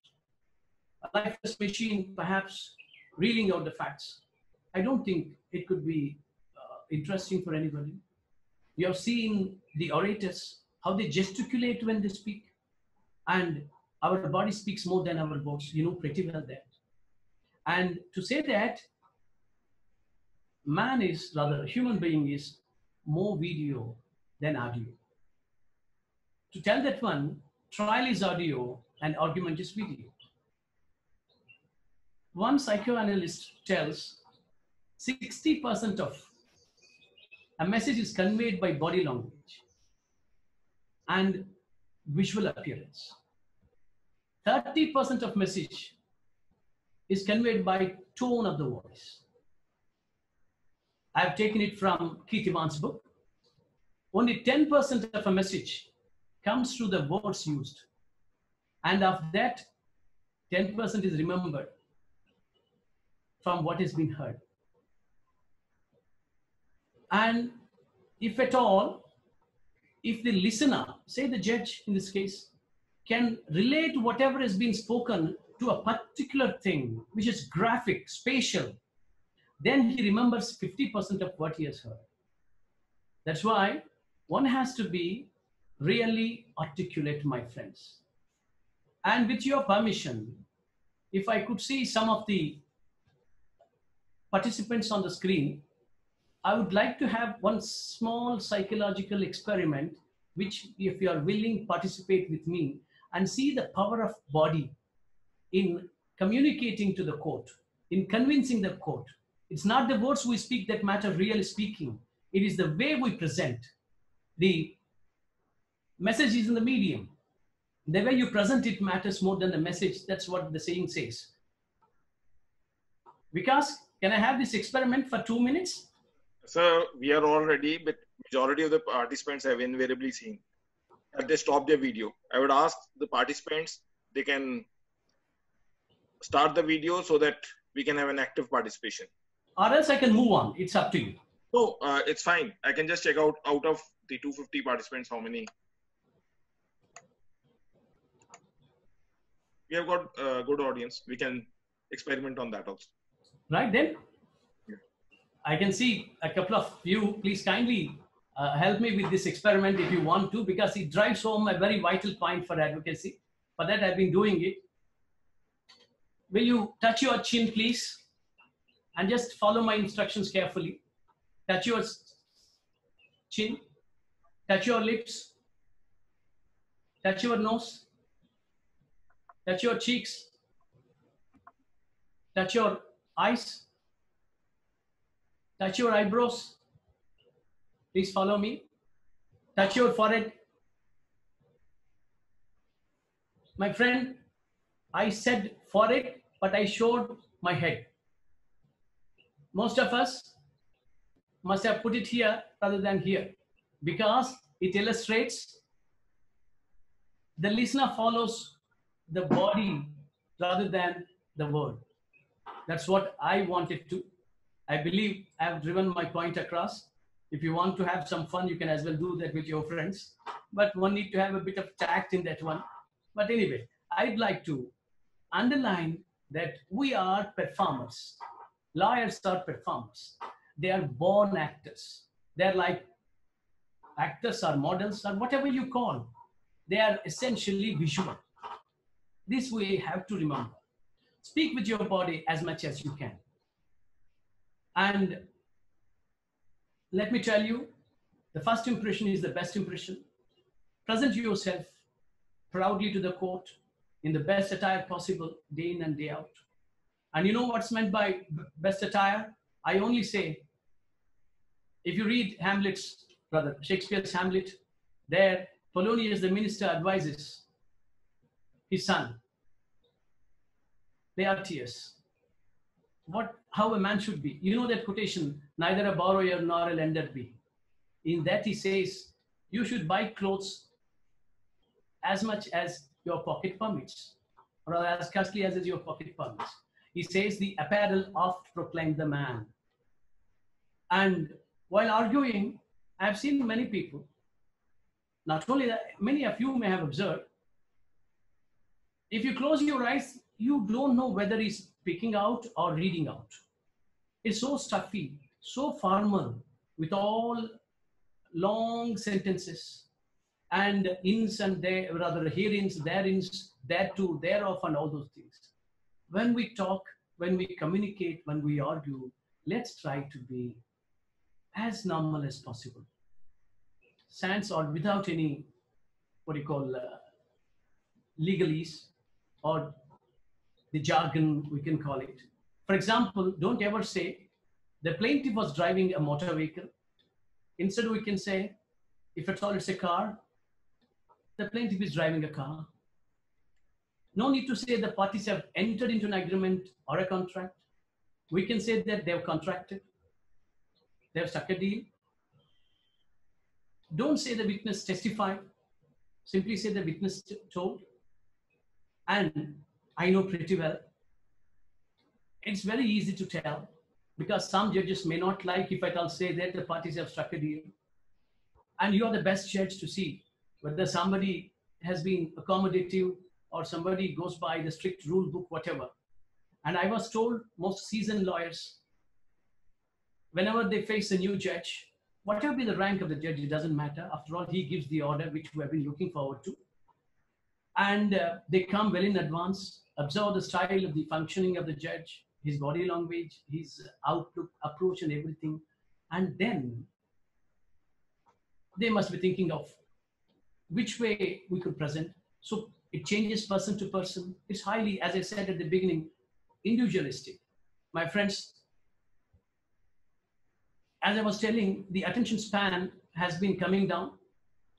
A lifeless machine, perhaps reeling out the facts. I don't think it could be interesting for anybody. You have seen the orators, how they gesticulate when they speak. And our body speaks more than our voice. You know pretty well that. And to say that man is, rather, human being is more video than audio. To tell that one, trial is audio and argument is video. One psychoanalyst tells 60% of a message is conveyed by body language and visual appearance. 30% of message is conveyed by tone of the voice. I've taken it from Keith Evans' book. Only 10% of a message comes through the words used. And of that, 10% is remembered from what has been heard. And if at all, if the listener, say the judge in this case, can relate whatever has been spoken to a particular thing, which is graphic, spatial, then he remembers 50% of what he has heard. That's why one has to be really articulate, my friends. And with your permission, if I could see some of the participants on the screen, I would like to have one small psychological experiment, which if you are willing, participate with me and see the power of body in communicating to the court, in convincing the court. It's not the words we speak that matter, really speaking. It is the way we present, the Message is in the medium. The way you present it matters more than the message. That's what the saying says. Vikas, can I have this experiment for two minutes? So we are all ready, but majority of the participants have invariably seen that they stop their video. I would ask the participants, they can start the video so that we can have an active participation. Or else I can move on. It's up to you. No, uh, it's fine. I can just check out out of the 250 participants how many we have got a good audience. We can experiment on that also. Right then. I can see a couple of you. Please kindly uh, help me with this experiment if you want to, because it drives home a very vital point for advocacy. For that, I've been doing it. Will you touch your chin, please? And just follow my instructions carefully. touch your chin, touch your lips, touch your nose, touch your cheeks, touch your eyes, touch your eyebrows. Please follow me. Touch your forehead. My friend, I said forehead, but I showed my head. Most of us must have put it here rather than here because it illustrates the listener follows the body rather than the word. That's what I wanted to. I believe I have driven my point across. If you want to have some fun, you can as well do that with your friends. But one need to have a bit of tact in that one. But anyway, I'd like to underline that we are performers. Lawyers are performers. They are born actors. They're like actors or models or whatever you call. They are essentially visual. This we have to remember. Speak with your body as much as you can. And let me tell you, the first impression is the best impression. Present yourself proudly to the court in the best attire possible, day in and day out. And you know what's meant by best attire? I only say, if you read Hamlet's, brother, Shakespeare's Hamlet, there Polonius, the minister, advises his son, Laertes, what, how a man should be. You know that quotation, neither a borrower nor a lender be. In that he says, you should buy clothes as much as your pocket permits, or as costly as is your pocket permits. He says the apparel oft proclaim the man. And while arguing, I've seen many people, not only that, many of you may have observed, if you close your eyes, you don't know whether he's picking out or reading out. It's so stuffy, so formal, with all long sentences and ins and there, rather herein's, there to, thereof, and all those things. When we talk, when we communicate, when we argue, let's try to be as normal as possible. Sans or without any, what you call, uh, legalese or the jargon, we can call it. For example, don't ever say the plaintiff was driving a motor vehicle. Instead, we can say, if at all it's a car, the plaintiff is driving a car. No need to say the parties have entered into an agreement or a contract. We can say that they've contracted, they've struck a deal. Don't say the witness testified, simply say the witness told. And I know pretty well. It's very easy to tell because some judges may not like if I tell say that the parties have struck a deal. And you are the best judge to see whether somebody has been accommodative or somebody goes by the strict rule book, whatever. And I was told most seasoned lawyers, whenever they face a new judge, whatever be the rank of the judge, it doesn't matter. After all, he gives the order which we have been looking forward to. And uh, they come well in advance observe the style of the functioning of the judge, his body language, his outlook, approach, and everything. And then they must be thinking of which way we could present. So it changes person to person. It's highly, as I said at the beginning, individualistic. My friends, as I was telling, the attention span has been coming down.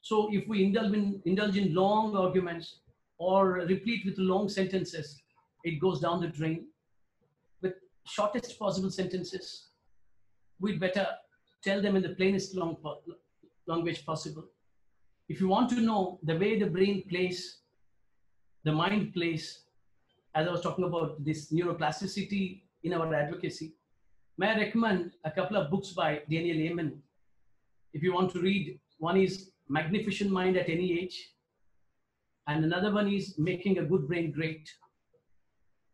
So if we indulge in, indulge in long arguments, or replete with long sentences, it goes down the drain. With shortest possible sentences, we'd better tell them in the plainest long language possible. If you want to know the way the brain plays, the mind plays, as I was talking about this neuroplasticity in our advocacy, may I recommend a couple of books by Daniel Amen. If you want to read, one is Magnificent Mind at Any Age, and another one is making a good brain great.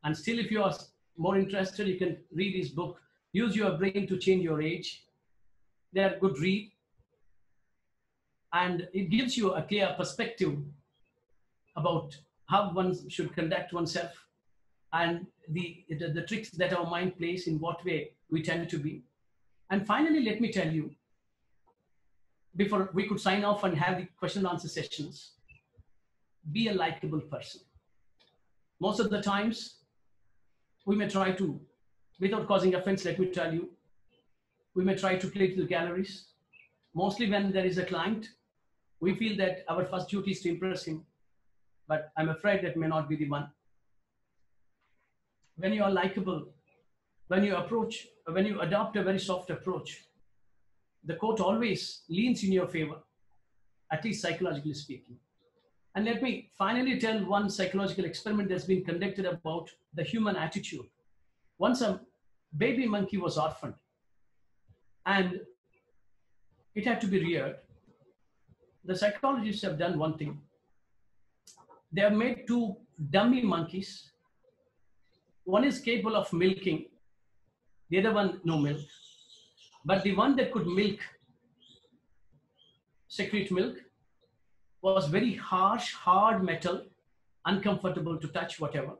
And still, if you are more interested, you can read his book, Use Your Brain to Change Your Age. They're good read. And it gives you a clear perspective about how one should conduct oneself and the, the, the tricks that our mind plays in what way we tend to be. And finally, let me tell you, before we could sign off and have the question and answer sessions, be a likable person. Most of the times, we may try to, without causing offense, let me tell you, we may try to play to the galleries. Mostly when there is a client, we feel that our first duty is to impress him, but I'm afraid that may not be the one. When you are likable, when you approach, when you adopt a very soft approach, the court always leans in your favor, at least psychologically speaking. And let me finally tell one psychological experiment that's been conducted about the human attitude. Once a baby monkey was orphaned and it had to be reared. The psychologists have done one thing. They have made two dummy monkeys. One is capable of milking, the other one no milk. But the one that could milk, secrete milk, was very harsh, hard metal, uncomfortable to touch, whatever.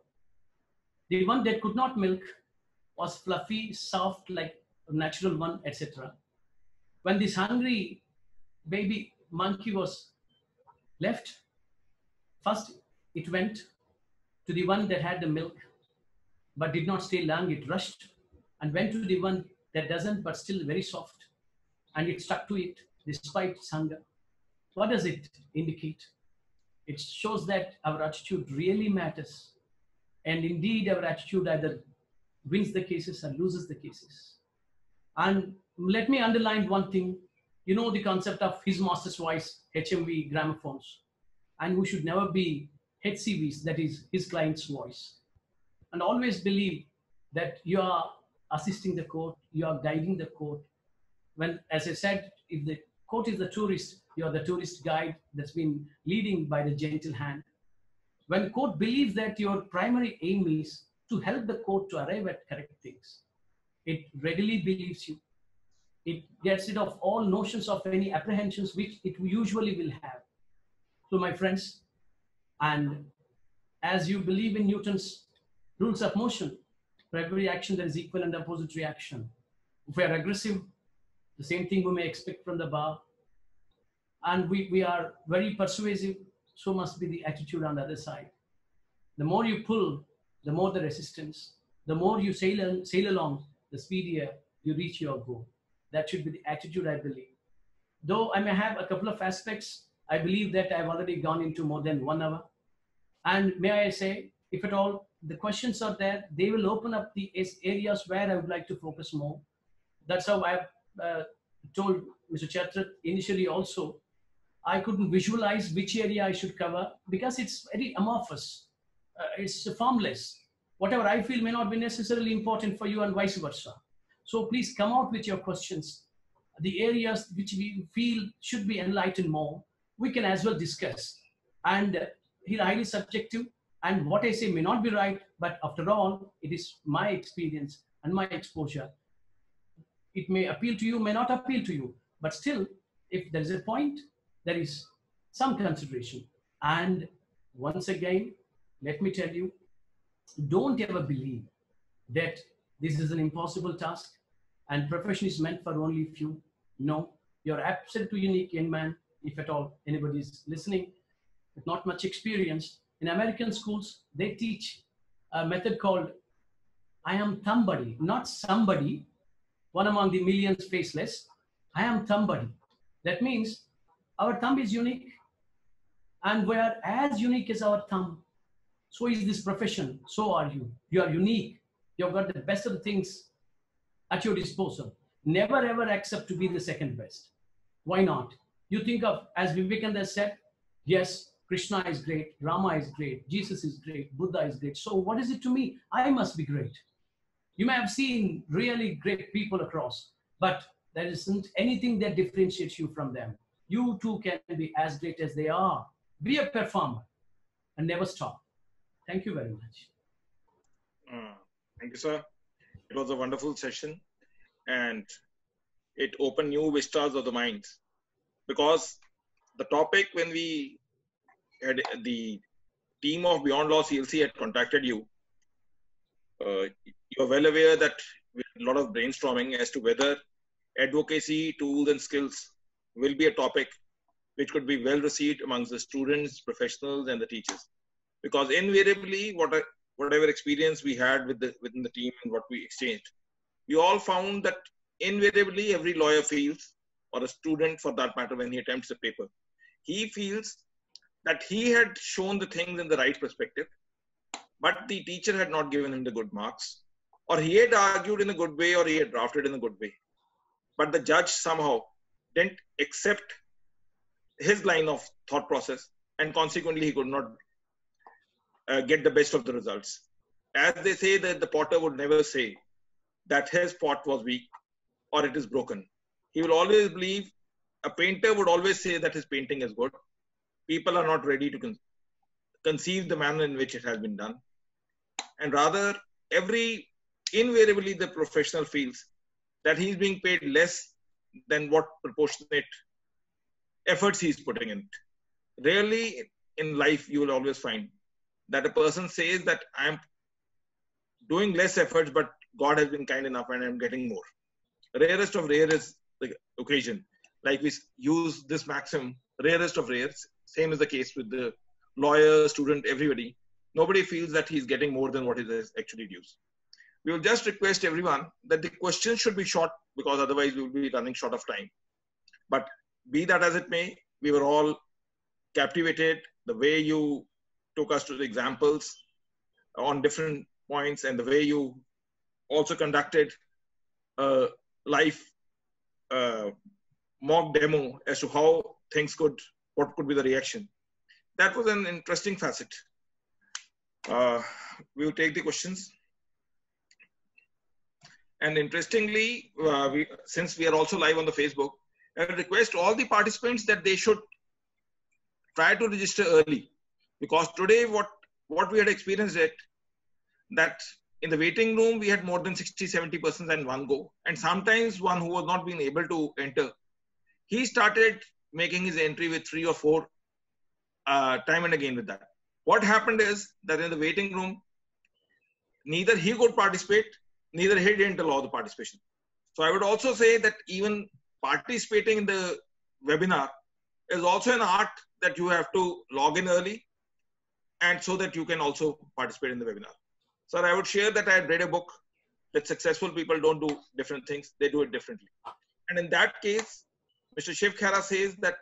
The one that could not milk was fluffy, soft, like natural one, etc. When this hungry baby monkey was left, first it went to the one that had the milk, but did not stay long. It rushed and went to the one that doesn't, but still very soft. And it stuck to it despite its hunger. What does it indicate? It shows that our attitude really matters. And indeed, our attitude either wins the cases or loses the cases. And let me underline one thing. You know the concept of his master's voice, HMV gramophones. And we should never be HCVs, that is his client's voice. And always believe that you are assisting the court, you are guiding the court. When, as I said, if the court is the tourist, you are the tourist guide that's been leading by the gentle hand. When court believes that your primary aim is to help the court to arrive at correct things, it readily believes you. It gets rid of all notions of any apprehensions which it usually will have. So, my friends, and as you believe in Newton's rules of motion, for every action there is equal and opposite reaction. If we are aggressive, the same thing we may expect from the bar. And we, we are very persuasive, so must be the attitude on the other side. The more you pull, the more the resistance. The more you sail, sail along, the speedier you reach your goal. That should be the attitude, I believe. Though I may have a couple of aspects, I believe that I've already gone into more than one hour. And may I say, if at all the questions are there, they will open up the areas where I would like to focus more. That's how I've uh, told Mr. Chatrath initially also. I couldn't visualize which area I should cover because it's very amorphous. Uh, it's formless. Whatever I feel may not be necessarily important for you and vice versa. So please come out with your questions. The areas which we feel should be enlightened more, we can as well discuss. And uh, here highly subjective and what I say may not be right, but after all, it is my experience and my exposure. It may appeal to you, may not appeal to you, but still, if there is a point, there is some consideration. And once again, let me tell you, don't ever believe that this is an impossible task and profession is meant for only few. No, you're absolutely unique in man, if at all anybody is listening, not much experience. In American schools, they teach a method called I am somebody, not somebody, one among the millions faceless. I am somebody. That means our thumb is unique, and we are as unique as our thumb. So is this profession. So are you. You are unique. You've got the best of the things at your disposal. Never ever accept to be the second best. Why not? You think of, as Vivekananda said, yes, Krishna is great, Rama is great, Jesus is great, Buddha is great. So what is it to me? I must be great. You may have seen really great people across, but there isn't anything that differentiates you from them. You too can be as great as they are. Be a performer and never stop. Thank you very much. Uh, thank you, sir. It was a wonderful session and it opened new vistas of the mind because the topic when we had the team of Beyond Law CLC had contacted you, uh, you're well aware that a lot of brainstorming as to whether advocacy tools and skills will be a topic which could be well received amongst the students, professionals, and the teachers. Because invariably, what whatever experience we had with the, within the team and what we exchanged, we all found that invariably every lawyer feels, or a student for that matter, when he attempts a paper, he feels that he had shown the things in the right perspective, but the teacher had not given him the good marks, or he had argued in a good way, or he had drafted in a good way. But the judge somehow didn't accept his line of thought process, and consequently, he could not uh, get the best of the results. As they say that the potter would never say that his pot was weak or it is broken. He will always believe, a painter would always say that his painting is good. People are not ready to con- conceive the manner in which it has been done. And rather, every invariably the professional feels that he's being paid less than what proportionate efforts he's putting in. Rarely in life you will always find that a person says that I'm doing less efforts, but God has been kind enough and I'm getting more. Rarest of rare is the occasion. Like we use this maxim, rarest of rares. Same is the case with the lawyer, student, everybody. Nobody feels that he's getting more than what is actually due. We will just request everyone that the questions should be short because otherwise we will be running short of time. But be that as it may, we were all captivated the way you took us to the examples on different points and the way you also conducted a live uh, mock demo as to how things could, what could be the reaction. That was an interesting facet. Uh, we will take the questions. And interestingly, uh, we, since we are also live on the Facebook, I request all the participants that they should try to register early. Because today what what we had experienced it that in the waiting room we had more than 60 70 persons in one go. And sometimes one who was not being able to enter he started making his entry with three or four uh, time and again with that. What happened is that in the waiting room neither he could participate neither he didn't allow the participation so i would also say that even participating in the webinar is also an art that you have to log in early and so that you can also participate in the webinar. Sir, I would share that I had read a book that successful people don't do different things, they do it differently. And in that case, Mr. Shiv Khera says that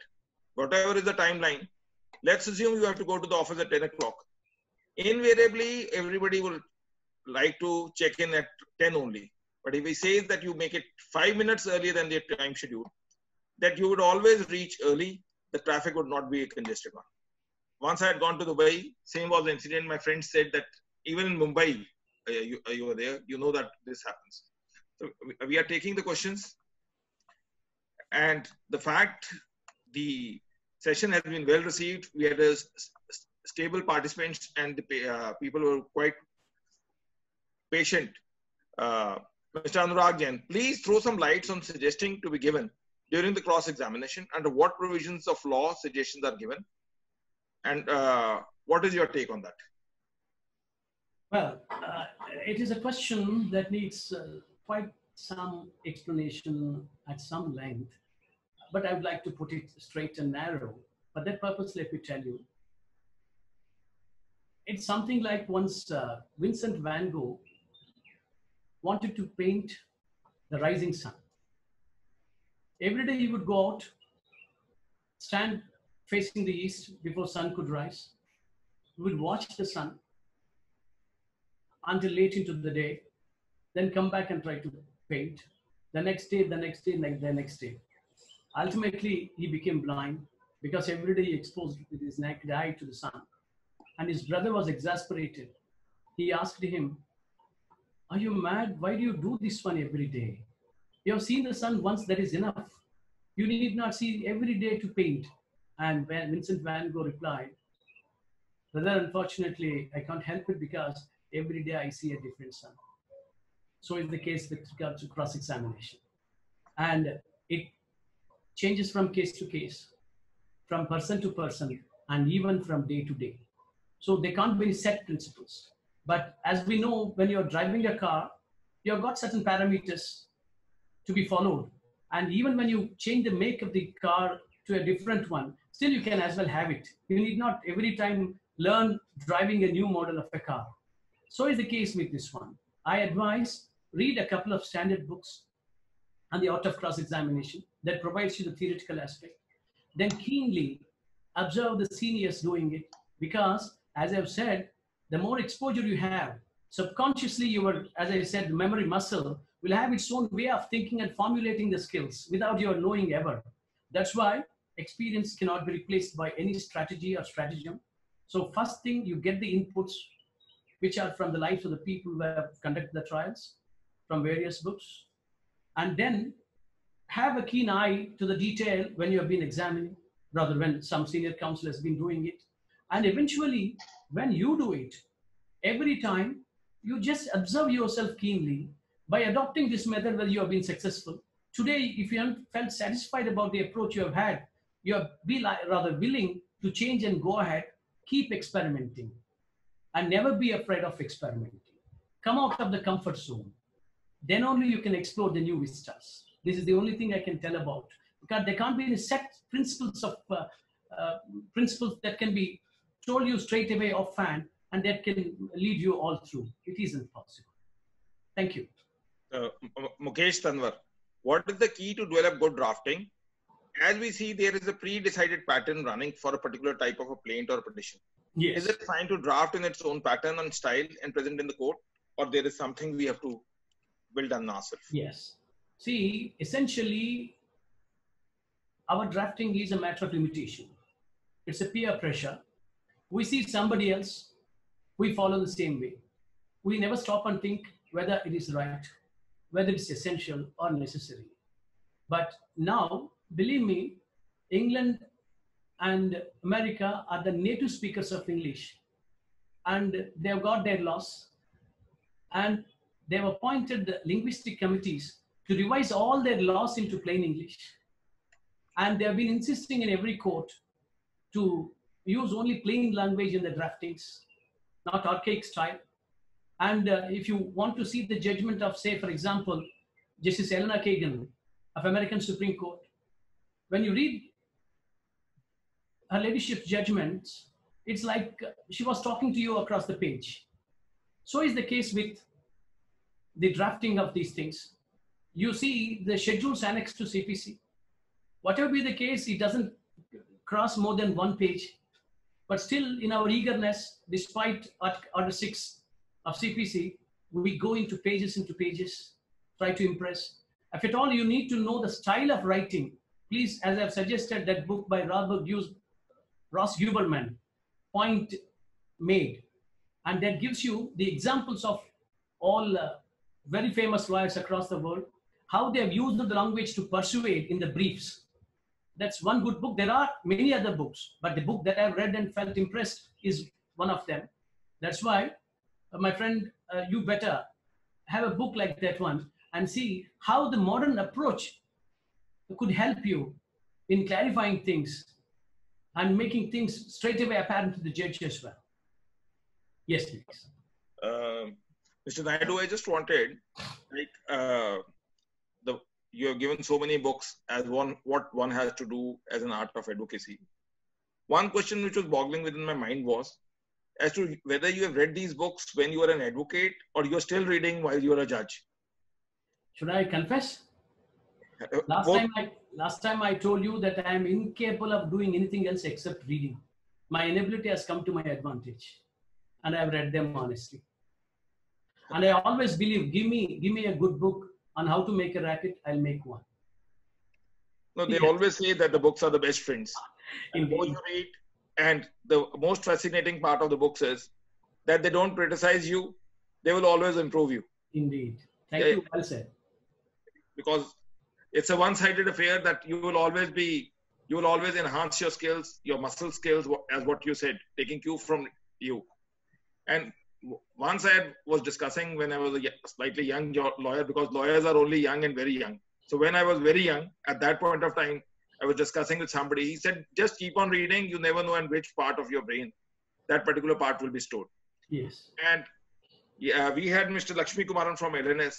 whatever is the timeline, let's assume you have to go to the office at 10 o'clock. Invariably, everybody will like to check in at 10 only. But if he says that you make it five minutes earlier than the time schedule, that you would always reach early, the traffic would not be a congested one once I had gone to Dubai, same was the incident. My friend said that even in Mumbai, uh, you, uh, you were there, you know that this happens. So we are taking the questions. And the fact the session has been well received, we had a stable participants and the uh, people were quite patient. Uh, Mr. Anurag please throw some lights on suggesting to be given during the cross examination under what provisions of law suggestions are given and uh, what is your take on that? Well, uh, it is a question that needs uh, quite some explanation at some length, but I would like to put it straight and narrow. For that purpose, let me tell you. It's something like once uh, Vincent van Gogh wanted to paint the rising sun. Every day he would go out, stand facing the east before sun could rise. He would watch the sun until late into the day, then come back and try to paint. The next day, the next day, the next day. Ultimately, he became blind because every day he exposed his naked eye to the sun. And his brother was exasperated. He asked him, Are you mad? Why do you do this one every day? You have seen the sun once, that is enough. You need not see every day to paint. And Vincent van Gogh replied, Brother, unfortunately, I can't help it because every day I see a different sun. So is the case with regard to cross examination. And it changes from case to case, from person to person, and even from day to day. So they can't be set principles. But as we know, when you're driving a car, you've got certain parameters to be followed And even when you change the make of the car to a different one, still you can as well have it. You need not every time learn driving a new model of a car. So is the case with this one. I advise read a couple of standard books on the art of cross examination that provides you the theoretical aspect. Then keenly observe the seniors doing it because, as I've said, the more exposure you have, subconsciously your, as I said, memory muscle will have its own way of thinking and formulating the skills without your knowing ever. That's why experience cannot be replaced by any strategy or stratagem. So first thing, you get the inputs, which are from the lives of the people who have conducted the trials, from various books, and then have a keen eye to the detail when you have been examining, rather when some senior counsel has been doing it. And eventually, when you do it, every time you just observe yourself keenly by adopting this method whether you have been successful. Today, if you haven't felt satisfied about the approach you have had, you are be rather willing to change and go ahead, keep experimenting and never be afraid of experimenting. Come out of the comfort zone. Then only you can explore the new vistas. This is the only thing I can tell about. Because there can't be any set principles of uh, uh, principles that can be told you straight away offhand and that can lead you all through. It isn't possible. Thank you. Uh, Mukesh Tanwar, what is the key to develop good drafting? As we see, there is a pre-decided pattern running for a particular type of a plaint or petition. Yes. Is it fine to draft in its own pattern and style and present in the court, or there is something we have to build on ourselves? Yes. See, essentially, our drafting is a matter of limitation. It's a peer pressure. We see somebody else, we follow the same way. We never stop and think whether it is right, whether it's essential or necessary. But now, believe me, England and America are the native speakers of English, and they've got their laws, and they've appointed linguistic committees to revise all their laws into plain English. And they have been insisting in every court to use only plain language in the draftings, not archaic style. And uh, if you want to see the judgment of, say, for example, Justice Elena Kagan of American Supreme Court, when you read her ladyship's judgment, it's like she was talking to you across the page. So is the case with the drafting of these things. You see the schedules annexed to CPC. Whatever be the case, it doesn't cross more than one page. But still, in our eagerness, despite Order 6 of CPC, we go into pages into pages, try to impress. If at all you need to know the style of writing, please, as I've suggested, that book by Robert Hughes, Ross Guberman, Point Made. And that gives you the examples of all uh, very famous lawyers across the world, how they have used the language to persuade in the briefs. That's one good book. There are many other books, but the book that I've read and felt impressed is one of them. That's why, uh, my friend, uh, you better have a book like that one and see how the modern approach could help you in clarifying things and making things straight away apparent to the judge as well. Yes, please. Mr. Naidu, I just wanted, like, uh, you have given so many books as one what one has to do as an art of advocacy. One question which was boggling within my mind was as to whether you have read these books when you are an advocate or you are still reading while you are a judge. Should I confess? Uh, Last both- time, I, last time I told you that I am incapable of doing anything else except reading. My inability has come to my advantage, and I have read them honestly. And I always believe, give me, give me a good book on how to make a racket, I'll make one. No, they always say that the books are the best friends. And read, and the most fascinating part of the books is that they don't criticize you; they will always improve you Indeed. Thank Yeah, you. Well said. because it's a one-sided affair that you will always be, you will always enhance your skills, your muscle skills, as what you said, taking cue from you. And once I was discussing when I was a slightly young lawyer, because lawyers are only young and very young. So when I was very young, at that point of time, I was discussing with somebody. He said, just keep on reading. You never know in which part of your brain that particular part will be stored. Yes. And yeah, we had Mr. Lakshmi Kumaran from LNS.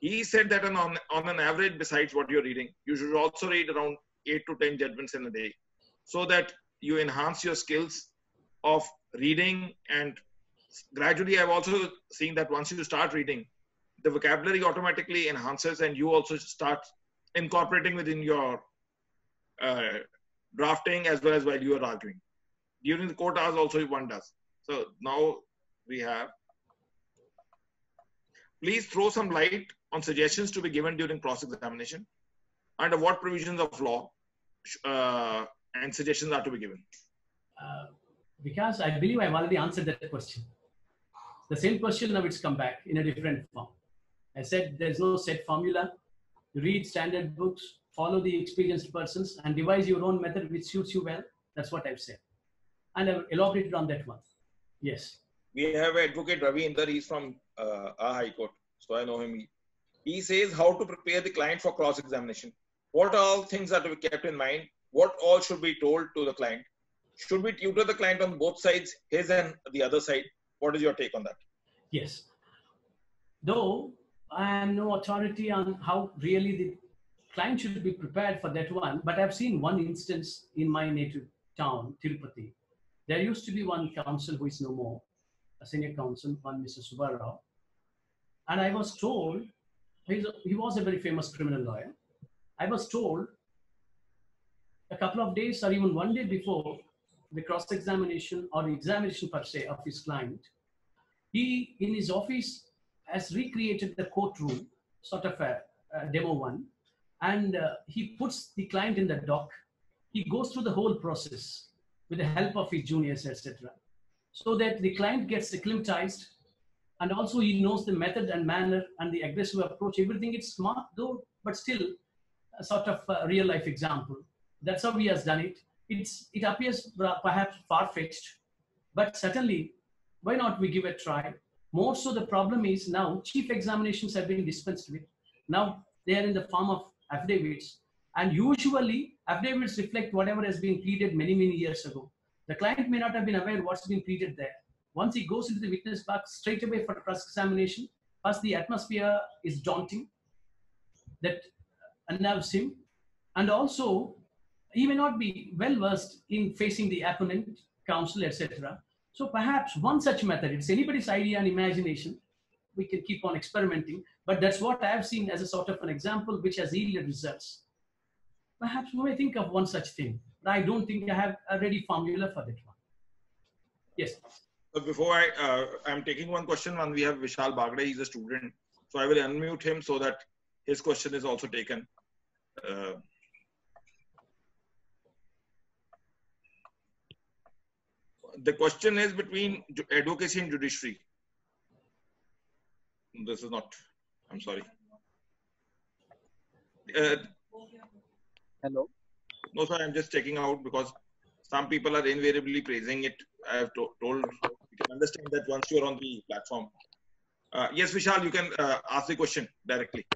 he said that on, on, on an average, besides what you're reading, you should also read around eight to 10 judgments in a day so that you enhance your skills of reading. And gradually, I've also seen that once you start reading, the vocabulary automatically enhances and you also start incorporating within your uh, drafting as well as while you are arguing. During the court hours, also one does. So now we have. Please throw some light on suggestions to be given during cross-examination under what provisions of law uh, and suggestions are to be given. Uh, because I believe I've already answered that question. The same question now it's come back in a different form. I said there's no set formula. read standard books, follow the experienced persons, and devise your own method which suits you well. That's what I've said. And I've elaborated on that one. Yes. We have Advocate Ravi Inder. He's from uh, our High Court. So I know him. He says how to prepare the client for cross examination. What all things are to be kept in mind? What all should be told to the client? Should we tutor the client on both sides, his and the other side? What is your take on that? Yes. Though I am no authority on how really the client should be prepared for that one, but I've seen one instance in my native town, Tirupati. There used to be one counsel who is no more, a senior counsel, one Mr. Subarao. And I was told, he was a very famous criminal lawyer. I was told a couple of days or even one day before the cross examination or the examination per se of his client, he in his office has recreated the courtroom, sort of a, a demo one, and uh, he puts the client in the dock. He goes through the whole process with the help of his juniors, etc., so that the client gets acclimatized, and also he knows the method and manner and the aggressive approach. Everything is smart though, but still a sort of a real life example. That's how he has done it. It's it appears perhaps far fetched, but certainly, why not we give a try? More so, the problem is now chief examinations have been dispensed with. Now they are in the form of affidavits, and usually affidavits reflect whatever has been pleaded many many years ago. The client may not have been aware what's been pleaded there. Once he goes into the witness box straight away for cross examination, first the atmosphere is daunting. That unnerves him, and also he may not be well versed in facing the opponent, counsel, etc. So perhaps one such method, it's anybody's idea and imagination. We can keep on experimenting, but that's what I have seen as a sort of an example which has yielded results. Perhaps we may think of one such thing, but I don't think I have a ready formula for that one. Yes. Before I, uh, I'm taking one question, and we have Vishal Bagre, he's a student. So I will unmute him so that his question is also taken. Uh, the question is between advocacy and judiciary. This is not, I'm sorry. Uh, Hello. No, sir, I'm just checking out because some people are invariably praising it. I have to, told, you can understand that once you're on the platform. Uh, yes, Vishal, you can uh, ask the question directly.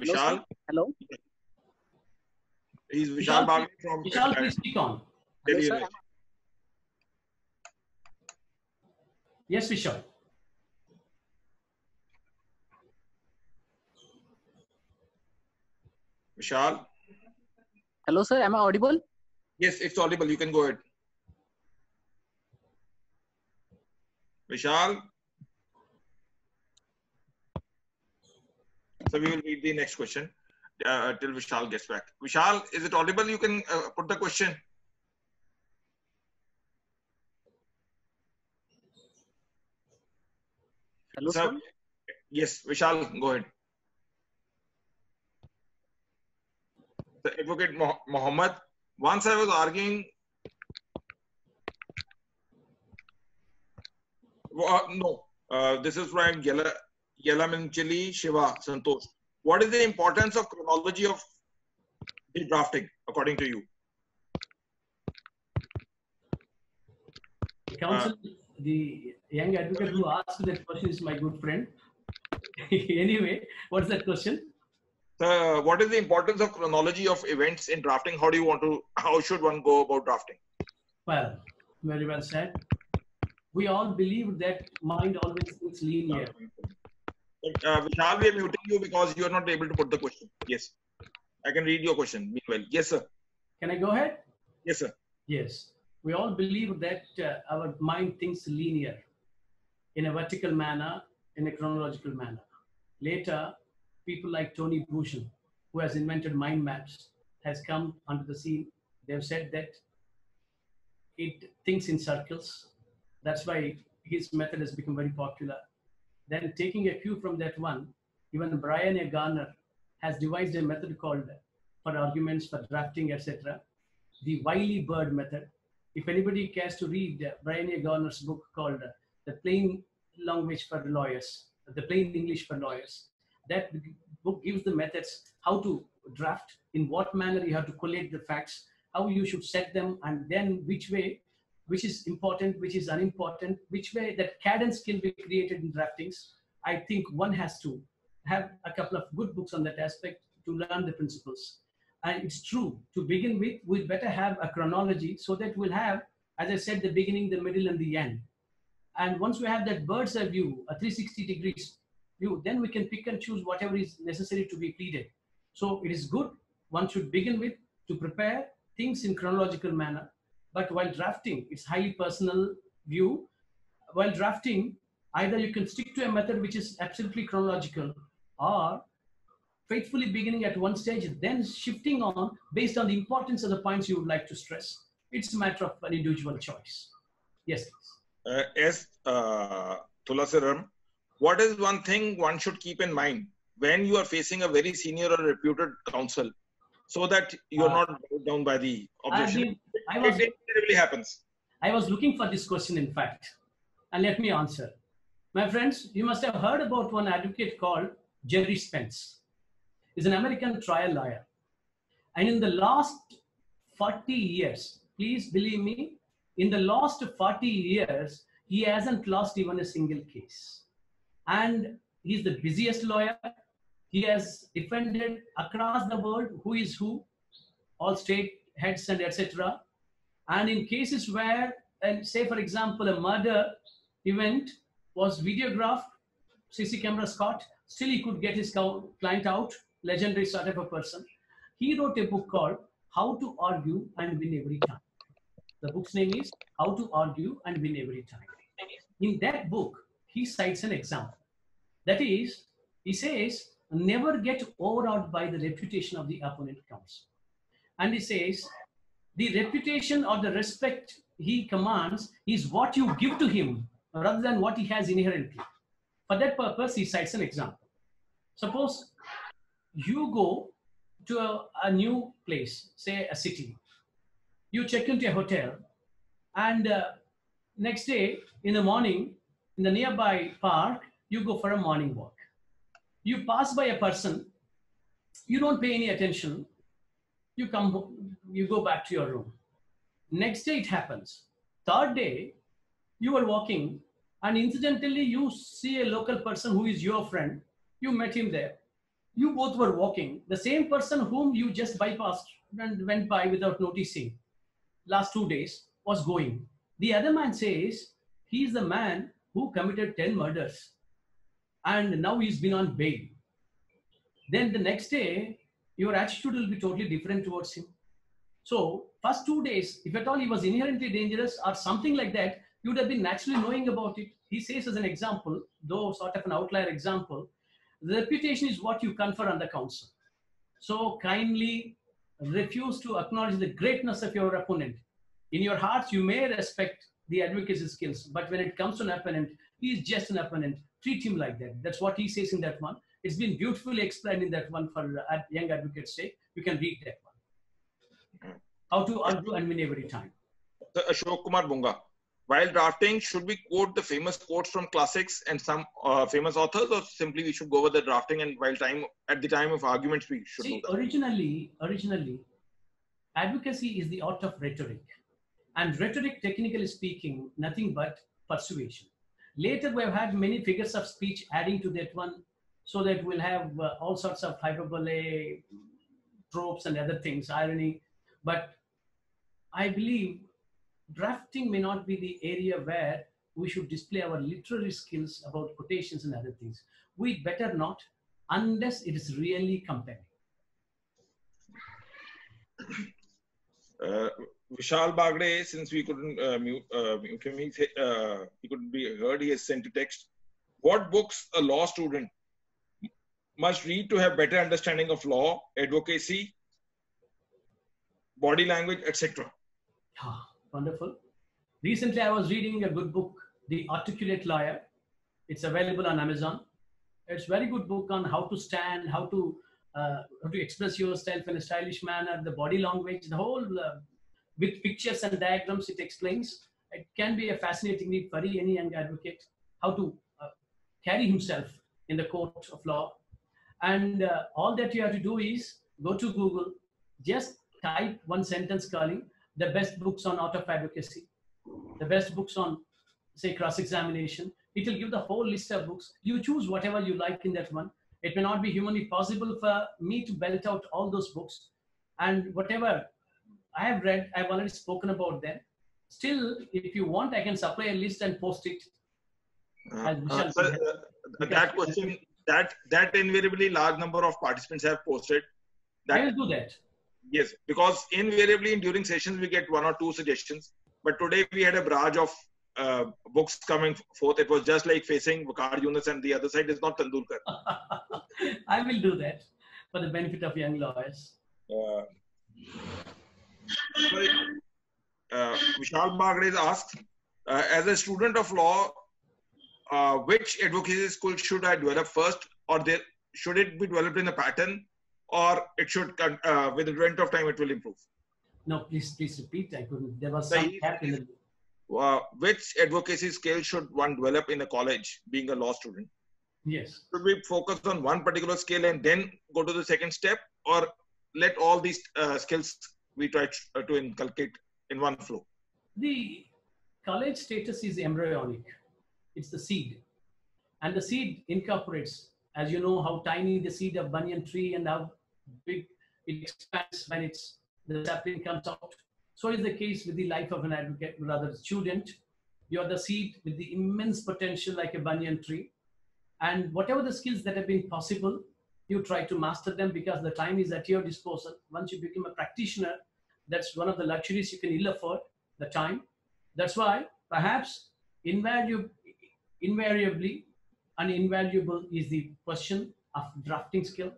Vishal? Hello. He's Vishal, Vishal from. Vishal, please speak on. Hello, Yes, Vishal. Vishal. Hello, sir. Am I audible? Yes, it's audible. You can go ahead. Vishal. So we will read the next question uh, till Vishal gets back. Vishal, is it audible? You can uh, put the question. Hello, sir. Yes, Vishal, go ahead. The advocate Mohammed, once I was arguing. Uh, no, uh, this is from Yella, Yelaminchili Shiva Santosh. What is the importance of chronology of the drafting, according to you? Counsel, uh, the young advocate who asked that question is my good friend. anyway, what's that question? Uh, what is the importance of chronology of events in drafting? How do you want to, how should one go about drafting? Well, very well said. We all believe that mind always thinks linear. Uh, Vishal, we are muting you because you are not able to put the question. Yes. I can read your question. Meanwhile, yes, sir. Can I go ahead? Yes, sir. Yes. We all believe that uh, our mind thinks linear in a vertical manner, in a chronological manner. Later, people like Tony Buzan, who has invented mind maps, has come onto the scene. They've said that it thinks in circles. That's why his method has become very popular. Then taking a cue from that one, even Brian A. Garner has devised a method called for arguments, for drafting, etc. The whirlybird method. If anybody cares to read Brian A. Garner's book called The Plain Language for Lawyers, The Plain English for Lawyers, that book gives the methods how to draft, in what manner you have to collate the facts, how you should set them, and then which way, which is important, which is unimportant, which way that cadence can be created in draftings. I think one has to have a couple of good books on that aspect to learn the principles. And it's true, to begin with, we'd better have a chronology so that we'll have, as I said, the beginning, the middle, and the end. And once we have that bird's eye view, a 360 degrees view, then we can pick and choose whatever is necessary to be pleaded. So it is good, one should begin with to prepare things in chronological manner. But while drafting, it's highly personal view. While drafting, either you can stick to a method which is absolutely chronological or faithfully beginning at one stage, then shifting on based on the importance of the points you would like to stress. It's a matter of an individual choice. Yes, please. Uh, yes, uh, Tulasiram, what is one thing one should keep in mind when you are facing a very senior or reputed counsel so that you're Uh, not down by the I, mean, I was it invariably happens. I was looking for this question, in fact, and let me answer. My friends, you must have heard about one advocate called Gerry Spence. He's an American trial lawyer. And in the last 40 years, please believe me, in the last 40 years, he hasn't lost even a single case. And he's the busiest lawyer. He has defended across the world who is who, all state heads and etc. And in cases where, and say for example, a murder event was videographed, CC cameras caught, still he could get his client out, legendary sort of a person. He wrote a book called How to Argue and Win Every Time. The book's name is How to Argue and Win Every Time. In that book, he cites an example. That is, he says, never get overawed by the reputation of the opponent counsel. And he says, the reputation or the respect he commands is what you give to him rather than what he has inherently. For that purpose, he cites an example. Suppose you go to a, a new place, say a city. You check into a hotel, and uh, next day in the morning, in the nearby park, you go for a morning walk. You pass by a person, you don't pay any attention, you come you go back to your room. Next day it happens. Third day, you are walking, and incidentally, you see a local person who is your friend. You met him there. You both were walking. The same person whom you just bypassed and went by without noticing last two days was going. The other man says he is the man who committed 10 murders and now he's been on bail. Then the next day, your attitude will be totally different towards him. So, first two days, if at all he was inherently dangerous or something like that, you would have been naturally knowing about it. He says, as an example, though sort of an outlier example, the reputation is what you confer on the counsel. So, kindly refuse to acknowledge the greatness of your opponent. In your hearts, you may respect the advocacy skills, but when it comes to an opponent, he is just an opponent. Treat him like that. That's what he says in that one. It's been beautifully explained in that one for uh, young advocates' sake. You can read that one. How to argue and win every time. Ashok Kumar Bunga. While drafting, should we quote the famous quotes from classics and some uh, famous authors, or simply we should go over the drafting and while time at the time of arguments we should See, originally, originally, advocacy is the art of rhetoric, and rhetoric, technically speaking, nothing but persuasion. Later, we have had many figures of speech adding to that one, so that we'll have uh, all sorts of hyperbole, tropes, and other things, irony. But I believe drafting may not be the area where we should display our literary skills about quotations and other things. We better not unless it is really compelling. Uh, Vishal Bagre, since we couldn't uh, mute, uh, mute him, he, uh, he couldn't be heard, he has sent a text. What books a law student must read to have better understanding of law, advocacy, body language, etc. Ah, wonderful. Recently, I was reading a good book, The Articulate Lawyer. It's available on Amazon. It's a very good book on how to stand, how to uh, how to express yourself in a stylish manner, the body language, the whole uh, with pictures and diagrams. It explains. It can be a fascinating read for any young advocate how to uh, carry himself in the court of law. And uh, all that you have to do is go to Google, just type one sentence calling the best books on art of advocacy, the best books on, say, cross examination. It will give the whole list of books. You choose whatever you like in that one. It may not be humanly possible for me to belt out all those books. And whatever I have read, I've already spoken about them. Still, if you want, I can supply a list and post it. Uh, uh, sir, uh, that question, that that invariably large number of participants have posted. I That will do that. Yes, because invariably during sessions we get one or two suggestions. But today we had a barrage of uh, books coming forth. It was just like facing Waqar Younis, and the other side is not Tendulkar. I will do that for the benefit of young lawyers. Uh, so, uh, Vishal Bagre asks, uh, as a student of law, uh, which advocacy school should I develop first, or there, should it be developed in a pattern, or it should, uh, with the advent of time, it will improve? No, please, please repeat. I couldn't. There was some gap in the. Uh, which advocacy skill should one develop in a college, being a law student? Yes. Should we focus on one particular skill and then go to the second step, or let all these uh, skills we try to, uh, to inculcate in one flow? The college status is embryonic. It's the seed. And the seed incorporates, as you know, how tiny the seed of banyan tree and how big it expands when it's the sapling comes out. So is the case with the life of an advocate, rather student. You are the seed with the immense potential like a banyan tree. And whatever the skills that have been possible, you try to master them because the time is at your disposal. Once you become a practitioner, that's one of the luxuries you can ill afford, the time. That's why perhaps invaluable, invariably and invaluable is the question of drafting skill.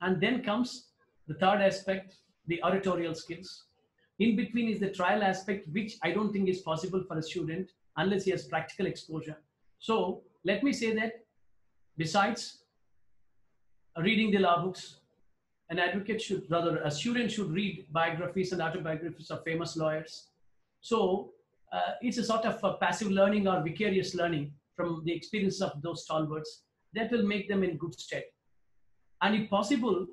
And then comes the third aspect, the oratorial skills. In between is the trial aspect, which I don't think is possible for a student unless he has practical exposure. So let me say that besides reading the law books, an advocate should, rather, a student should read biographies and autobiographies of famous lawyers. So uh, it's a sort of a passive learning or vicarious learning from the experience of those stalwarts that will make them in good stead. And if possible,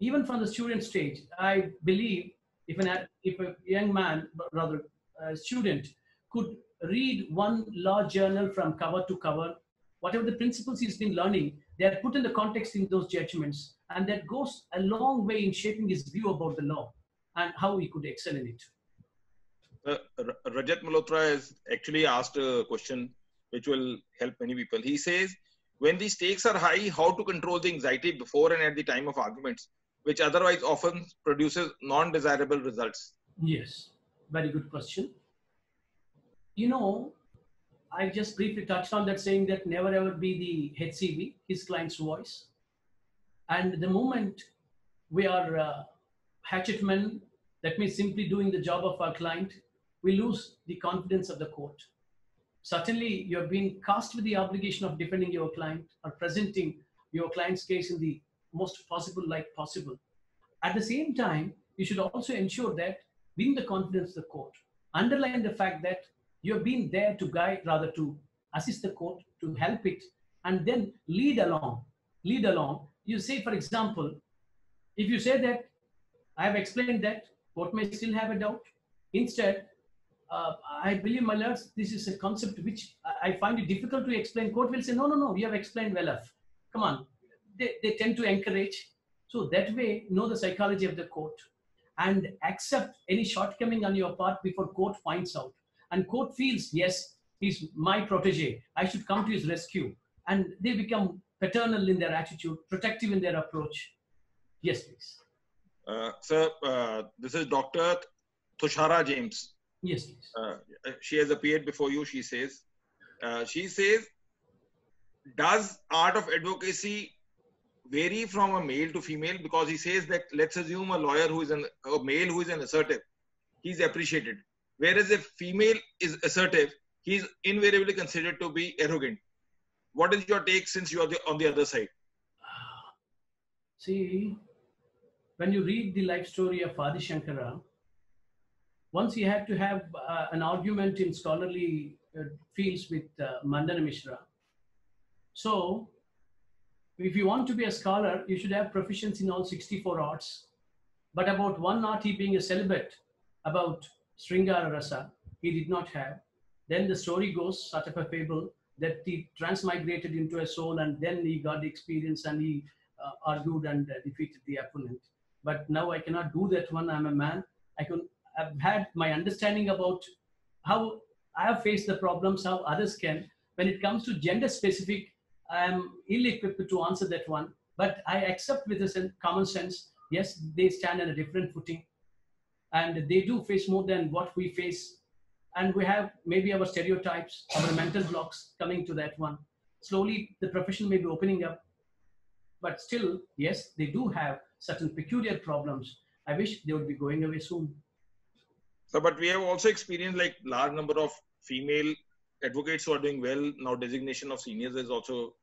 even from the student stage, I believe if, an, if a young man, rather a student, could read one law journal from cover to cover, whatever the principles he's been learning, they are put in the context in those judgments. And that goes a long way in shaping his view about the law and how he could excel in it. Uh, Rajat Malhotra has actually asked a question which will help many people. He says, when the stakes are high, how to control the anxiety before and at the time of arguments, which otherwise often produces non-desirable results. Yes, very good question. You know, I just briefly touched on that saying that never ever be the HCV, his client's voice. And the moment we are uh, hatchetmen, that means simply doing the job of our client, we lose the confidence of the court. Certainly, you're being cast with the obligation of defending your client or presenting your client's case in the most possible light possible. At the same time, you should also ensure that win the confidence of the court. Underline the fact that you have been there to guide, rather to assist the court, to help it, and then lead along. Lead along. You say, for example, if you say that I have explained that, court may still have a doubt. Instead, uh, I believe, my lords, this is a concept which I find it difficult to explain. Court will say, no, no, no, you have explained well enough. Come on. They, they tend to encourage. So that way, know the psychology of the court and accept any shortcoming on your part before court finds out. And court feels, yes, he's my protege. I should come to his rescue. And they become paternal in their attitude, protective in their approach. Yes, please. Uh, sir, uh, this is Dr. Tushara James. Yes, please. Uh, she has appeared before you, she says. Uh, she says, does art of advocacy vary from a male to female? Because he says that let's assume a lawyer who is an, a male who is an assertive, he's appreciated. Whereas if female is assertive, he's invariably considered to be arrogant. What is your take since you are the, on the other side? See, when you read the life story of Adi Shankara, once he had to have uh, an argument in scholarly uh, fields with uh, Mandana Mishra. So, if you want to be a scholar, you should have proficiency in all 64 arts. But about one art, he being a celibate, about Sringara Rasa, he did not have. Then the story goes, sort of a fable, that he transmigrated into a soul and then he got the experience and he uh, argued and defeated the opponent. But now I cannot do that one. I'm a man. I can. I've had my understanding about how I have faced the problems, how others can. When it comes to gender specific, I'm ill-equipped to answer that one. But I accept with a common sense. Yes, they stand on a different footing, and they do face more than what we face and we have maybe our stereotypes, our mental blocks coming to that one. Slowly, the profession may be opening up, but still, yes, they do have certain peculiar problems. I wish they would be going away soon. So, but we have also experienced like large number of female advocates who are doing well now. Designation of seniors is also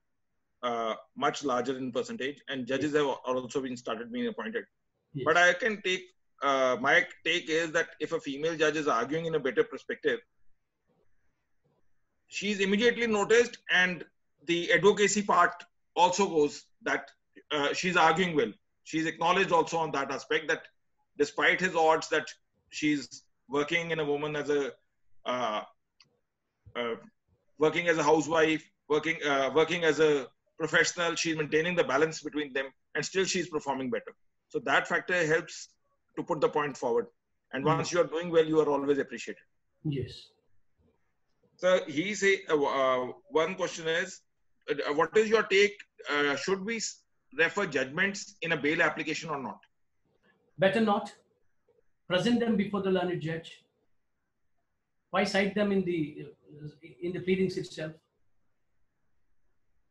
uh, much larger in percentage, and judges have also been started being appointed. Yes. But I can take uh, my take is that if a female judge is arguing in a better perspective, she's immediately noticed, and the advocacy part also goes that uh, she's arguing well. She's acknowledged also on that aspect that despite his odds that she's working in a woman as a uh, uh working as a housewife, working uh, working as a professional, she's maintaining the balance between them, and still she's performing better. So that factor helps to put the point forward. And hmm. once you are doing well, you are always appreciated. Yes. So he say uh, uh, one question is, uh, what is your take? Uh, should we refer judgments in a bail application or not? Better not. Present them before the learned judge. Why cite them in the in the pleadings itself?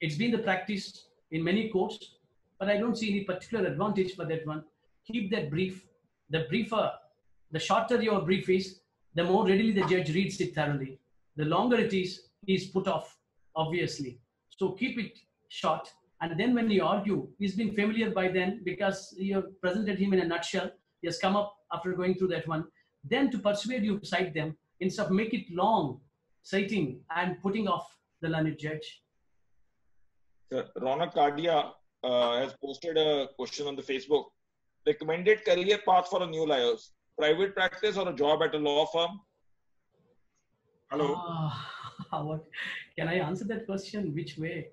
It's been the practice in many courts, but I don't see any particular advantage for that one. Keep that brief the briefer, the shorter your brief is, the more readily the judge reads it thoroughly. The longer it is, he's put off, obviously. So keep it short. And then when you argue, he's been familiar by then because you have presented him in a nutshell. He has come up after going through that one. Then to persuade you to cite them, instead of make it long, citing and putting off the learned judge. Sir, Ronak Kadia uh, has posted a question on the Facebook recommended career path for a new lawyer? Private practice or a job at a law firm? Hello. Uh, what, can I answer that question? Which way?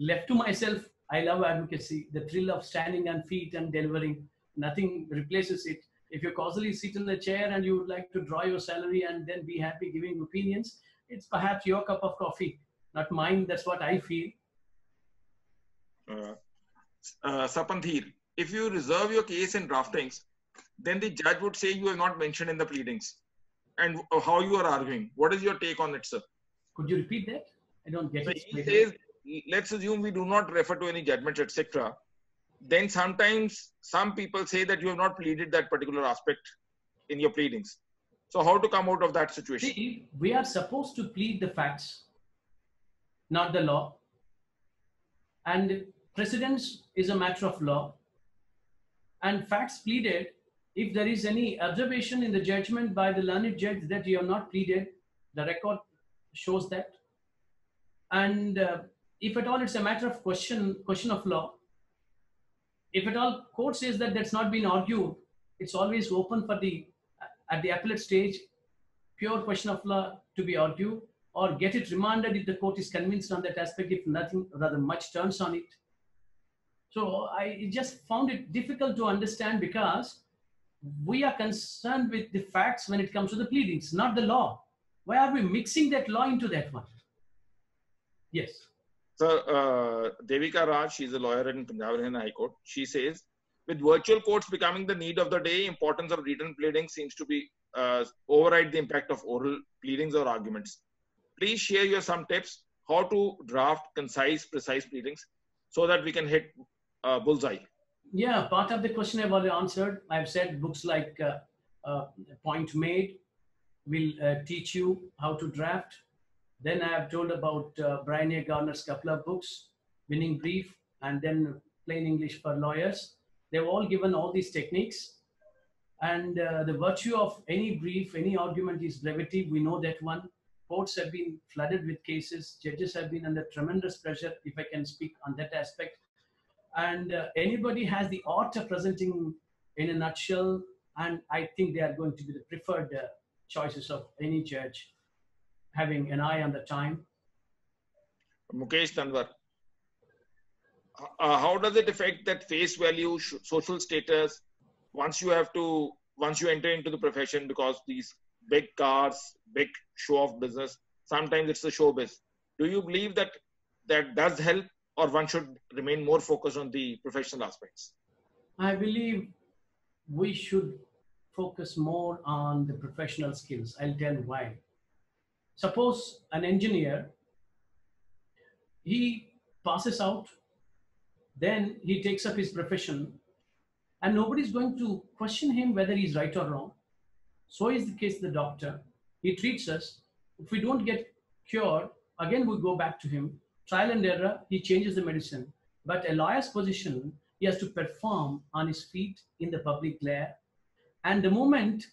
Left to myself, I love advocacy. The thrill of standing on feet and delivering. Nothing replaces it. If you causally sit in the chair and you would like to draw your salary and then be happy giving opinions, it's perhaps your cup of coffee, not mine. That's what I feel. Uh, uh, Sapan Dhir, if you reserve your case in draftings, then the judge would say you have not mentioned in the pleadings and how you are arguing. What is your take on it, sir? Could you repeat that? I don't get so it. He says, let's assume we do not refer to any judgments, etc. Then sometimes some people say that you have not pleaded that particular aspect in your pleadings. So how to come out of that situation? See, we are supposed to plead the facts, not the law. And precedence is a matter of law and facts pleaded, if there is any observation in the judgment by the learned judge that you have not pleaded, the record shows that. And uh, if at all it's a matter of question, question of law, if at all court says that that's not been argued, it's always open for the, at the appellate stage, pure question of law to be argued or get it remanded if the court is convinced on that aspect, if nothing rather much turns on it. So I just found it difficult to understand because we are concerned with the facts when it comes to the pleadings, not the law. Why are we mixing that law into that one? Yes. So, uh, Devika Raj, she's a lawyer in Punjab Haryana High Court. She says, with virtual courts becoming the need of the day, importance of written pleading seems to be uh, override the impact of oral pleadings or arguments. Please share your some tips how to draft concise, precise pleadings so that we can hit uh, bullseye. Yeah, part of the question I've already answered. I've said books like uh, uh, Point Made will uh, teach you how to draft. Then I have told about uh, Brian A. Garner's couple of books, Winning Brief, and then Plain English for Lawyers. They've all given all these techniques. And uh, the virtue of any brief, any argument is brevity. We know that one. Courts have been flooded with cases. Judges have been under tremendous pressure, if I can speak on that aspect. And uh, anybody has the art of presenting in a nutshell, and I think they are going to be the preferred uh, choices of any judge, having an eye on the time. Mukesh Tanwar. Uh, how does it affect that face value, social status, once you have to, once you enter into the profession because these big cars, big show off business, sometimes it's the showbiz. Do you believe that that does help or one should remain more focused on the professional aspects? I believe we should focus more on the professional skills. I'll tell why. Suppose an engineer, he passes out, then he takes up his profession, and nobody's going to question him whether he's right or wrong. So is the case the doctor. He treats us. If we don't get cured, again we go back to him. Trial and error, he changes the medicine. But a lawyer's position, he has to perform on his feet in the public glare. And the moment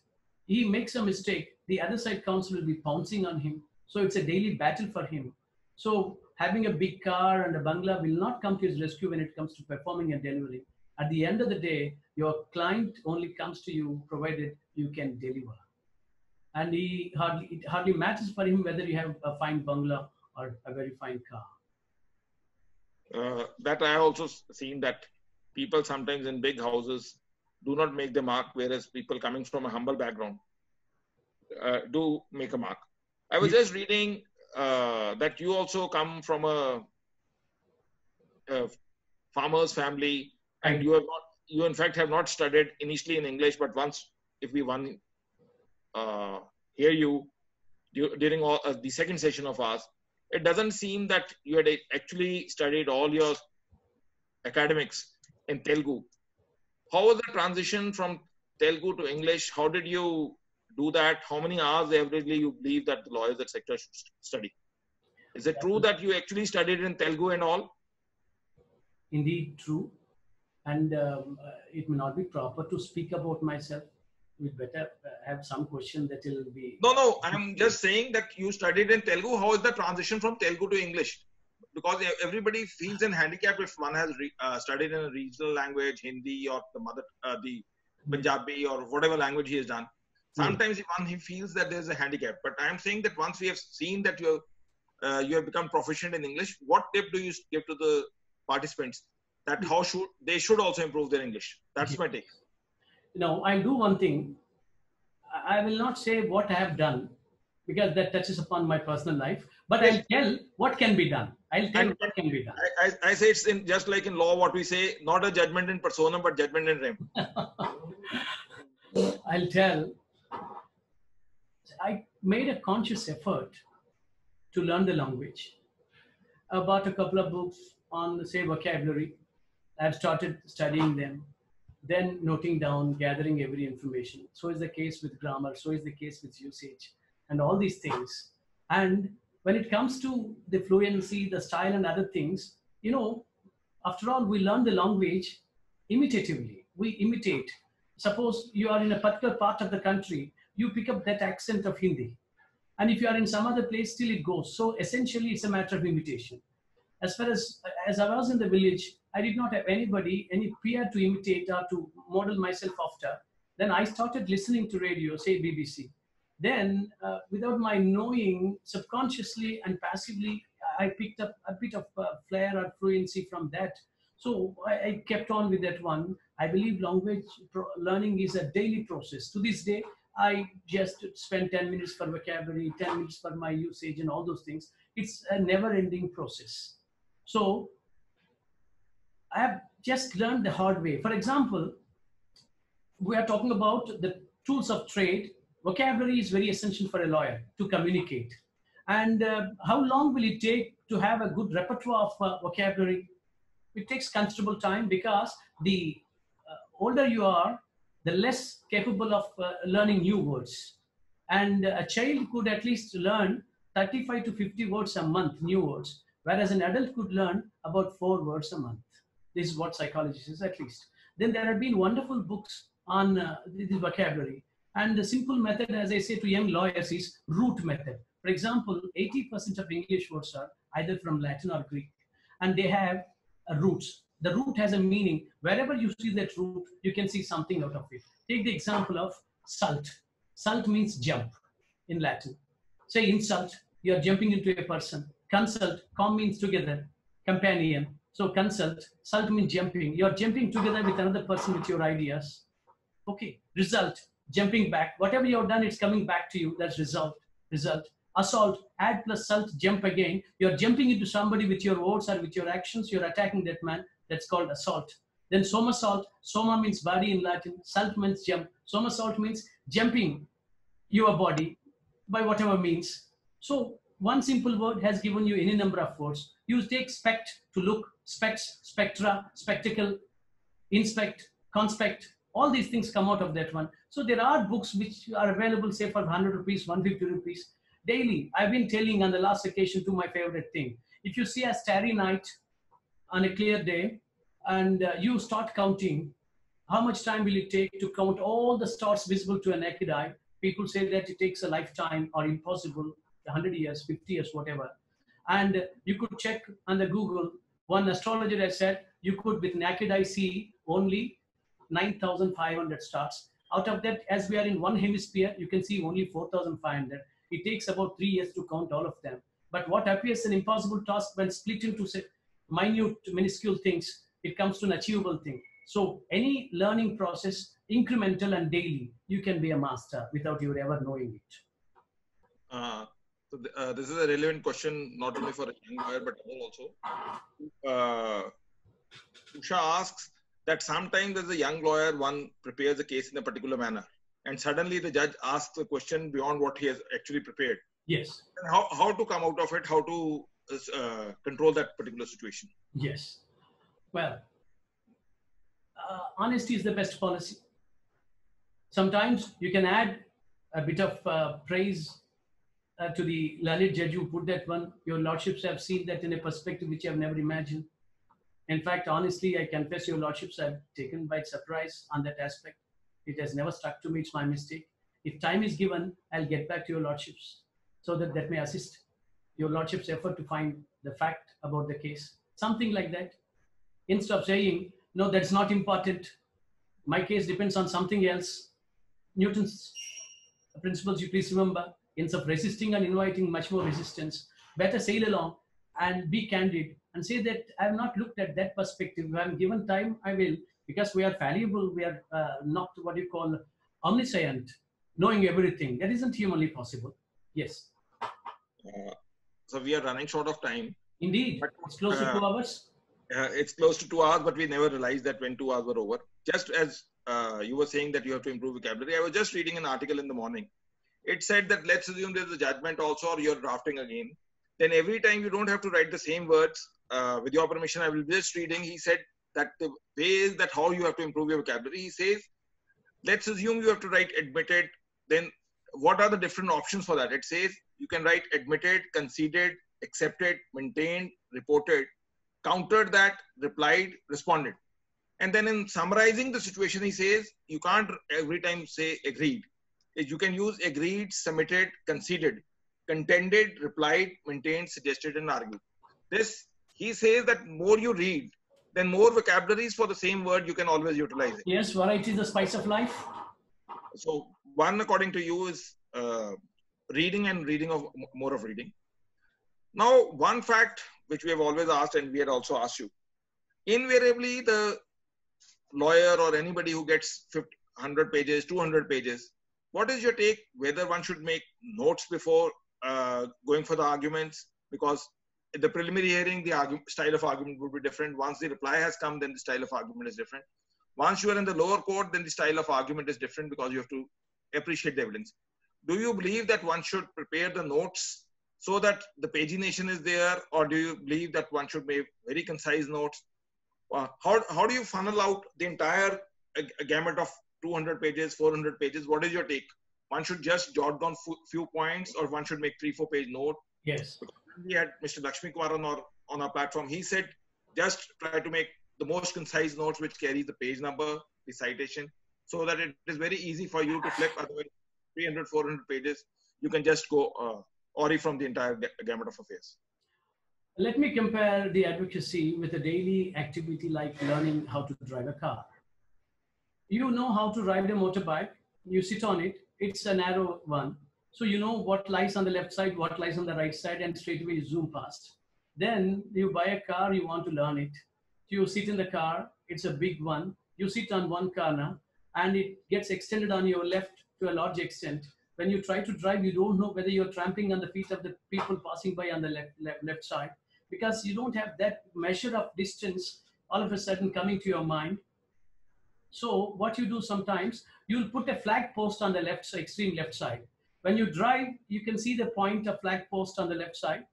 he makes a mistake, the other side counsel will be pouncing on him. So it's a daily battle for him. So having a big car and a bungalow will not come to his rescue when it comes to performing a delivery. At the end of the day, your client only comes to you provided you can deliver. And he hardly, it hardly matters for him whether you have a fine bungalow or a very fine car. Uh, that I also seen that people sometimes in big houses do not make the mark, whereas people coming from a humble background uh, do make a mark. I was just reading uh, that you also come from a, a farmer's family, and you have not, you in fact have not studied initially in English, but once if we one uh, hear you during all, uh, the second session of ours, it doesn't seem that you had actually studied all your academics in Telugu. How was the transition from Telugu to English? How did you do that? How many hours averagely you believe that the lawyers, etc., should study? Is it true that you actually studied in Telugu and all? Indeed, true. And um, it may not be proper to speak about myself we better uh, have some question that will be. No, no, I'm just saying that you studied in Telugu. How is the transition from Telugu to English? Because everybody feels in handicap if one has re, uh, studied in a regional language, Hindi or the mother, uh, the Punjabi or whatever language he has done. Sometimes mm. one he feels that there's a handicap. But I'm saying that once we have seen that you have, uh, you have become proficient in English, what tip do you give to the participants that how should they should also improve their English? That's my take know, I'll do one thing. I will not say what I have done because that touches upon my personal life, but I'll tell what can be done. I'll tell what can be done. I, I, I, say it's in just like in law, what we say, not a judgment in persona, but judgment in rem. I'll tell. I made a conscious effort to learn the language. I bought a couple of books on, say, vocabulary. I've started studying them then noting down, gathering every information. So is the case with grammar, so is the case with usage, and all these things. And when it comes to the fluency, the style, and other things, you know, after all, we learn the language imitatively. We imitate. Suppose you are in a particular part of the country, you pick up that accent of Hindi. And if you are in some other place, still it goes. So essentially, it's a matter of imitation. As far as as I was in the village, I did not have anybody, any peer to imitate or to model myself after. Then I started listening to radio, say BBC. Then, uh, without my knowing, subconsciously and passively, I picked up a bit of uh, flair or fluency from that. So I, I, kept on with that one. I believe language learning is a daily process. To this day, I just spend 10 minutes for vocabulary, 10 minutes for my usage, and all those things. It's a never ending process. So I have just learned the hard way. For example, we are talking about the tools of trade. Vocabulary is very essential for a lawyer to communicate. And uh, how long will it take to have a good repertoire of uh, vocabulary? It takes considerable time because the uh, older you are, the less capable of uh, learning new words. And a child could at least learn 35 to 50 words a month, new words, whereas an adult could learn about four words a month. This is what psychology says, at least. Then there have been wonderful books on uh, this vocabulary. And the simple method, as I say to young lawyers, is root method. For example, 80% of English words are either from Latin or Greek, and they have roots. The root has a meaning. Wherever you see that root, you can see something out of it. Take the example of salt. Salt means jump in Latin. Say insult, you are jumping into a person. Consult, com means together, companion. So consult, salt means jumping. You are jumping together with another person with your ideas. Okay, result, jumping back. Whatever you have done, it's coming back to you. That's result, result assault, add plus salt, jump again. You're jumping into somebody with your words or with your actions. You're attacking that man. That's called assault. Then somersault. Soma means body in Latin. Salt means jump. Somersault means jumping your body by whatever means. So one simple word has given you any number of words. You take spect to look, specs, spectra, spectacle, inspect, conspect. All these things come out of that one. So there are books which are available, say for 100 rupees, 150 rupees daily. I've been telling on the last occasion to my favorite thing. If you see a starry night on a clear day and uh, you start counting, how much time will it take to count all the stars visible to a naked eye? People say that it takes a lifetime or impossible, 100 years, 50 years, whatever. And you could check on the Google. One astrologer has said you could, with naked eye, see only 9,500 stars. Out of that, as we are in one hemisphere, you can see only 4,500. It takes about three years to count all of them. But what appears an impossible task when split into minute, minuscule things, it comes to an achievable thing. So any learning process, incremental and daily, you can be a master without you ever knowing it. Uh, so th uh, this is a relevant question not only for a young lawyer but also. Uh, Usha asks that sometimes as a young lawyer, one prepares a case in a particular manner and suddenly the judge asks a question beyond what he has actually prepared. Yes. And how, how to come out of it, how to uh, control that particular situation. Yes. Well, uh, honesty is the best policy. Sometimes you can add a bit of uh, praise uh, to the learned judge who put that one. Your lordships have seen that in a perspective which you have never imagined. In fact, honestly, I confess your lordships have taken by surprise on that aspect. It has never stuck to me. It's my mistake. If time is given, I'll get back to your lordships so that that may assist your lordship's effort to find the fact about the case. Something like that. Instead of saying, no, that's not important. My case depends on something else. Newton's principles, you please remember, instead of resisting and inviting much more resistance, better sail along and be candid and say that I have not looked at that perspective. If I'm given time, I will because we are fallible, we are uh, not what you call omniscient, knowing everything. That isn't humanly possible. Yes. Uh, so we are running short of time. Indeed, but, it's close to two uh, hours. Uh, it's close to two hours, but we never realized that when two hours were over. Just as uh, you were saying that you have to improve vocabulary, I was just reading an article in the morning. It said that let's assume there's a judgment also, or you're drafting again. Then every time you don't have to write the same words. Uh, with your permission, I will be just reading. He said that the way is that how you have to improve your vocabulary. He says, let's assume you have to write admitted. Then what are the different options for that? It says you can write admitted, conceded, accepted, maintained, reported, countered that, replied, responded. And then in summarizing the situation, he says you can't every time say agreed. You can use agreed, submitted, conceded, contended, replied, maintained, suggested, and argued. This he says that more you read, then more vocabularies for the same word you can always utilize it. Yes, variety is the spice of life. So one, according to you, is uh, reading and reading of more of reading. Now, one fact which we have always asked, and we had also asked you, invariably the lawyer or anybody who gets 50, 100 pages, 200 pages, what is your take whether one should make notes before uh, going for the arguments? Because in the preliminary hearing, the style of argument would be different. Once the reply has come, then the style of argument is different. Once you are in the lower court, then the style of argument is different because you have to appreciate the evidence. Do you believe that one should prepare the notes so that the pagination is there, or do you believe that one should make very concise notes? Uh, how, how do you funnel out the entire uh, gamut of 200 pages, 400 pages? What is your take? One should just jot down few points, or one should make three, four page note. Yes. We had Mr. Lakshmi Kumar on our, on our platform. He said just try to make the most concise notes which carry the page number, the citation, so that it is very easy for you to flip. Otherwise, 300, 400 pages, you can just go uh, ori from the entire gamut of affairs. Let me compare the advocacy with a daily activity like learning how to drive a car. You know how to ride a motorbike, you sit on it, it's a narrow one. So you know what lies on the left side, what lies on the right side, and straight away you zoom past. Then you buy a car, you want to learn it. You sit in the car, it's a big one. You sit on one corner, and it gets extended on your left to a large extent. When you try to drive, you don't know whether you're trampling on the feet of the people passing by on the left, left, left side because you don't have that measure of distance all of a sudden coming to your mind. So what you do sometimes, you'll put a flag post on the left extreme left side. When you drive, you can see the point of flag post on the left side.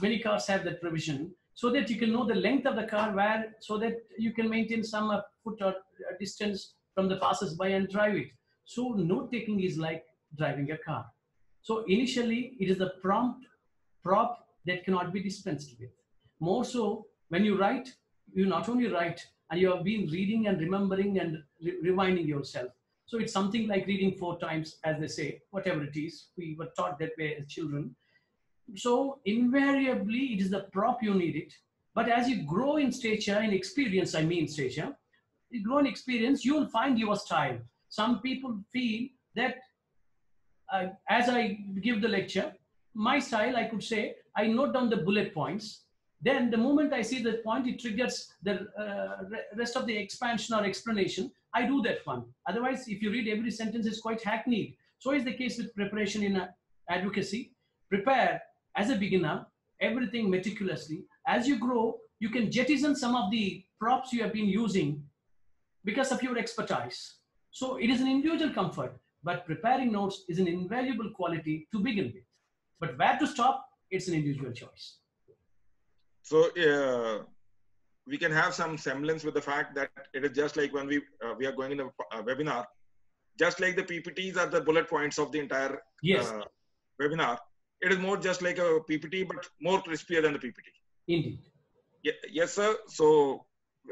Many cars have that provision so that you can know the length of the car where, so that you can maintain some foot or distance from the passers-by and drive it. So note taking is like driving a car. So initially, it is the prompt prop that cannot be dispensed with. More so, when you write, you not only write, and you have been reading and remembering and re- reminding yourself. So it's something like reading four times, as they say, whatever it is. We were taught that way as children. So invariably, it is the prop you need it. But as you grow in stature, in experience, I mean stature, you grow experience, you will find your style. Some people feel that uh, as I give the lecture, my style, I could say, I note down the bullet points. Then the moment I see the point, it triggers the uh, rest of the expansion or explanation. I do that one. Otherwise, if you read every sentence, it's quite hackneyed. So is the case with preparation in uh, advocacy. Prepare as a beginner everything meticulously. As you grow, you can jettison some of the props you have been using because of your expertise. So it is an individual comfort, but preparing notes is an invaluable quality to begin with. But where to stop, it's an individual choice. So uh, we can have some semblance with the fact that it is just like when we uh, we are going in a uh, webinar, just like the PPTs are the bullet points of the entire yes. Uh, webinar. It is more just like a PPT, but more crispier than the PPT. Indeed. Yeah, yes, sir. So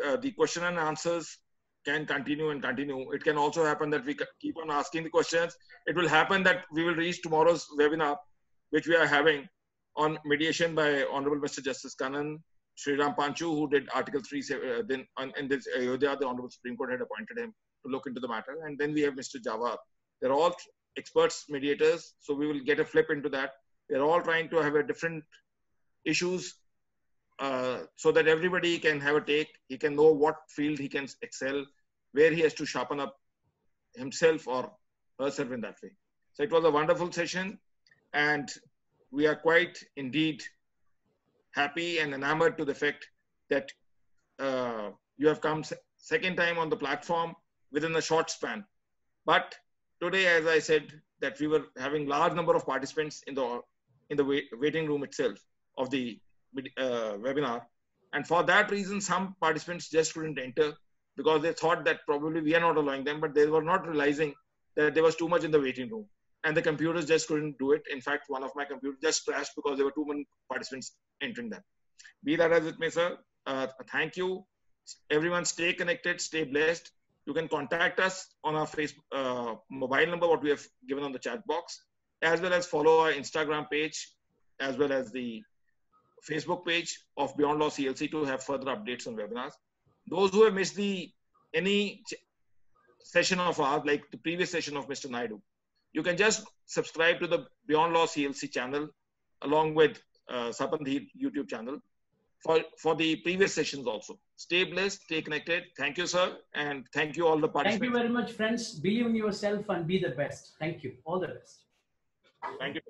uh, the question and answers can continue and continue. It can also happen that we keep on asking the questions. It will happen that we will reach tomorrow's webinar, which we are having on mediation by Honorable Mr. Justice Kanan, Sriram Panchu, who did Article 3, uh, then on, in this Ayodhya, the Honorable Supreme Court had appointed him to look into the matter. And then we have Mr. Jawar. They're all experts, mediators. So we will get a flip into that. They're all trying to have a different issues uh, so that everybody can have a take. He can know what field he can excel, where he has to sharpen up himself or herself in that way. So it was a wonderful session, and we are quite indeed happy and enamored to the fact that uh, you have come second time on the platform within a short span. But today, as I said, that we were having large number of participants in the in the wait, waiting room itself of the uh, webinar. And for that reason, some participants just couldn't enter because they thought that probably we are not allowing them, but they were not realizing that there was too much in the waiting room. And the computers just couldn't do it. In fact, one of my computers just crashed because there were too many participants entering them. Be that as it may, sir, uh, thank you. Everyone stay connected, stay blessed. You can contact us on our Facebook uh, mobile number, what we have given on the chat box, as well as follow our Instagram page, as well as the Facebook page of Beyond Law CLC to have further updates on webinars. Those who have missed the any session of ours, like the previous session of Mr. Naidu, you can just subscribe to the Beyond Law CLC channel along with uh, Sapan Dhir YouTube channel. for, for the previous sessions also. Stay blessed, stay connected. Thank you, sir. And thank you all the participants. Thank you very much, friends. Believe in yourself and be the best. Thank you. All the best. Thank you.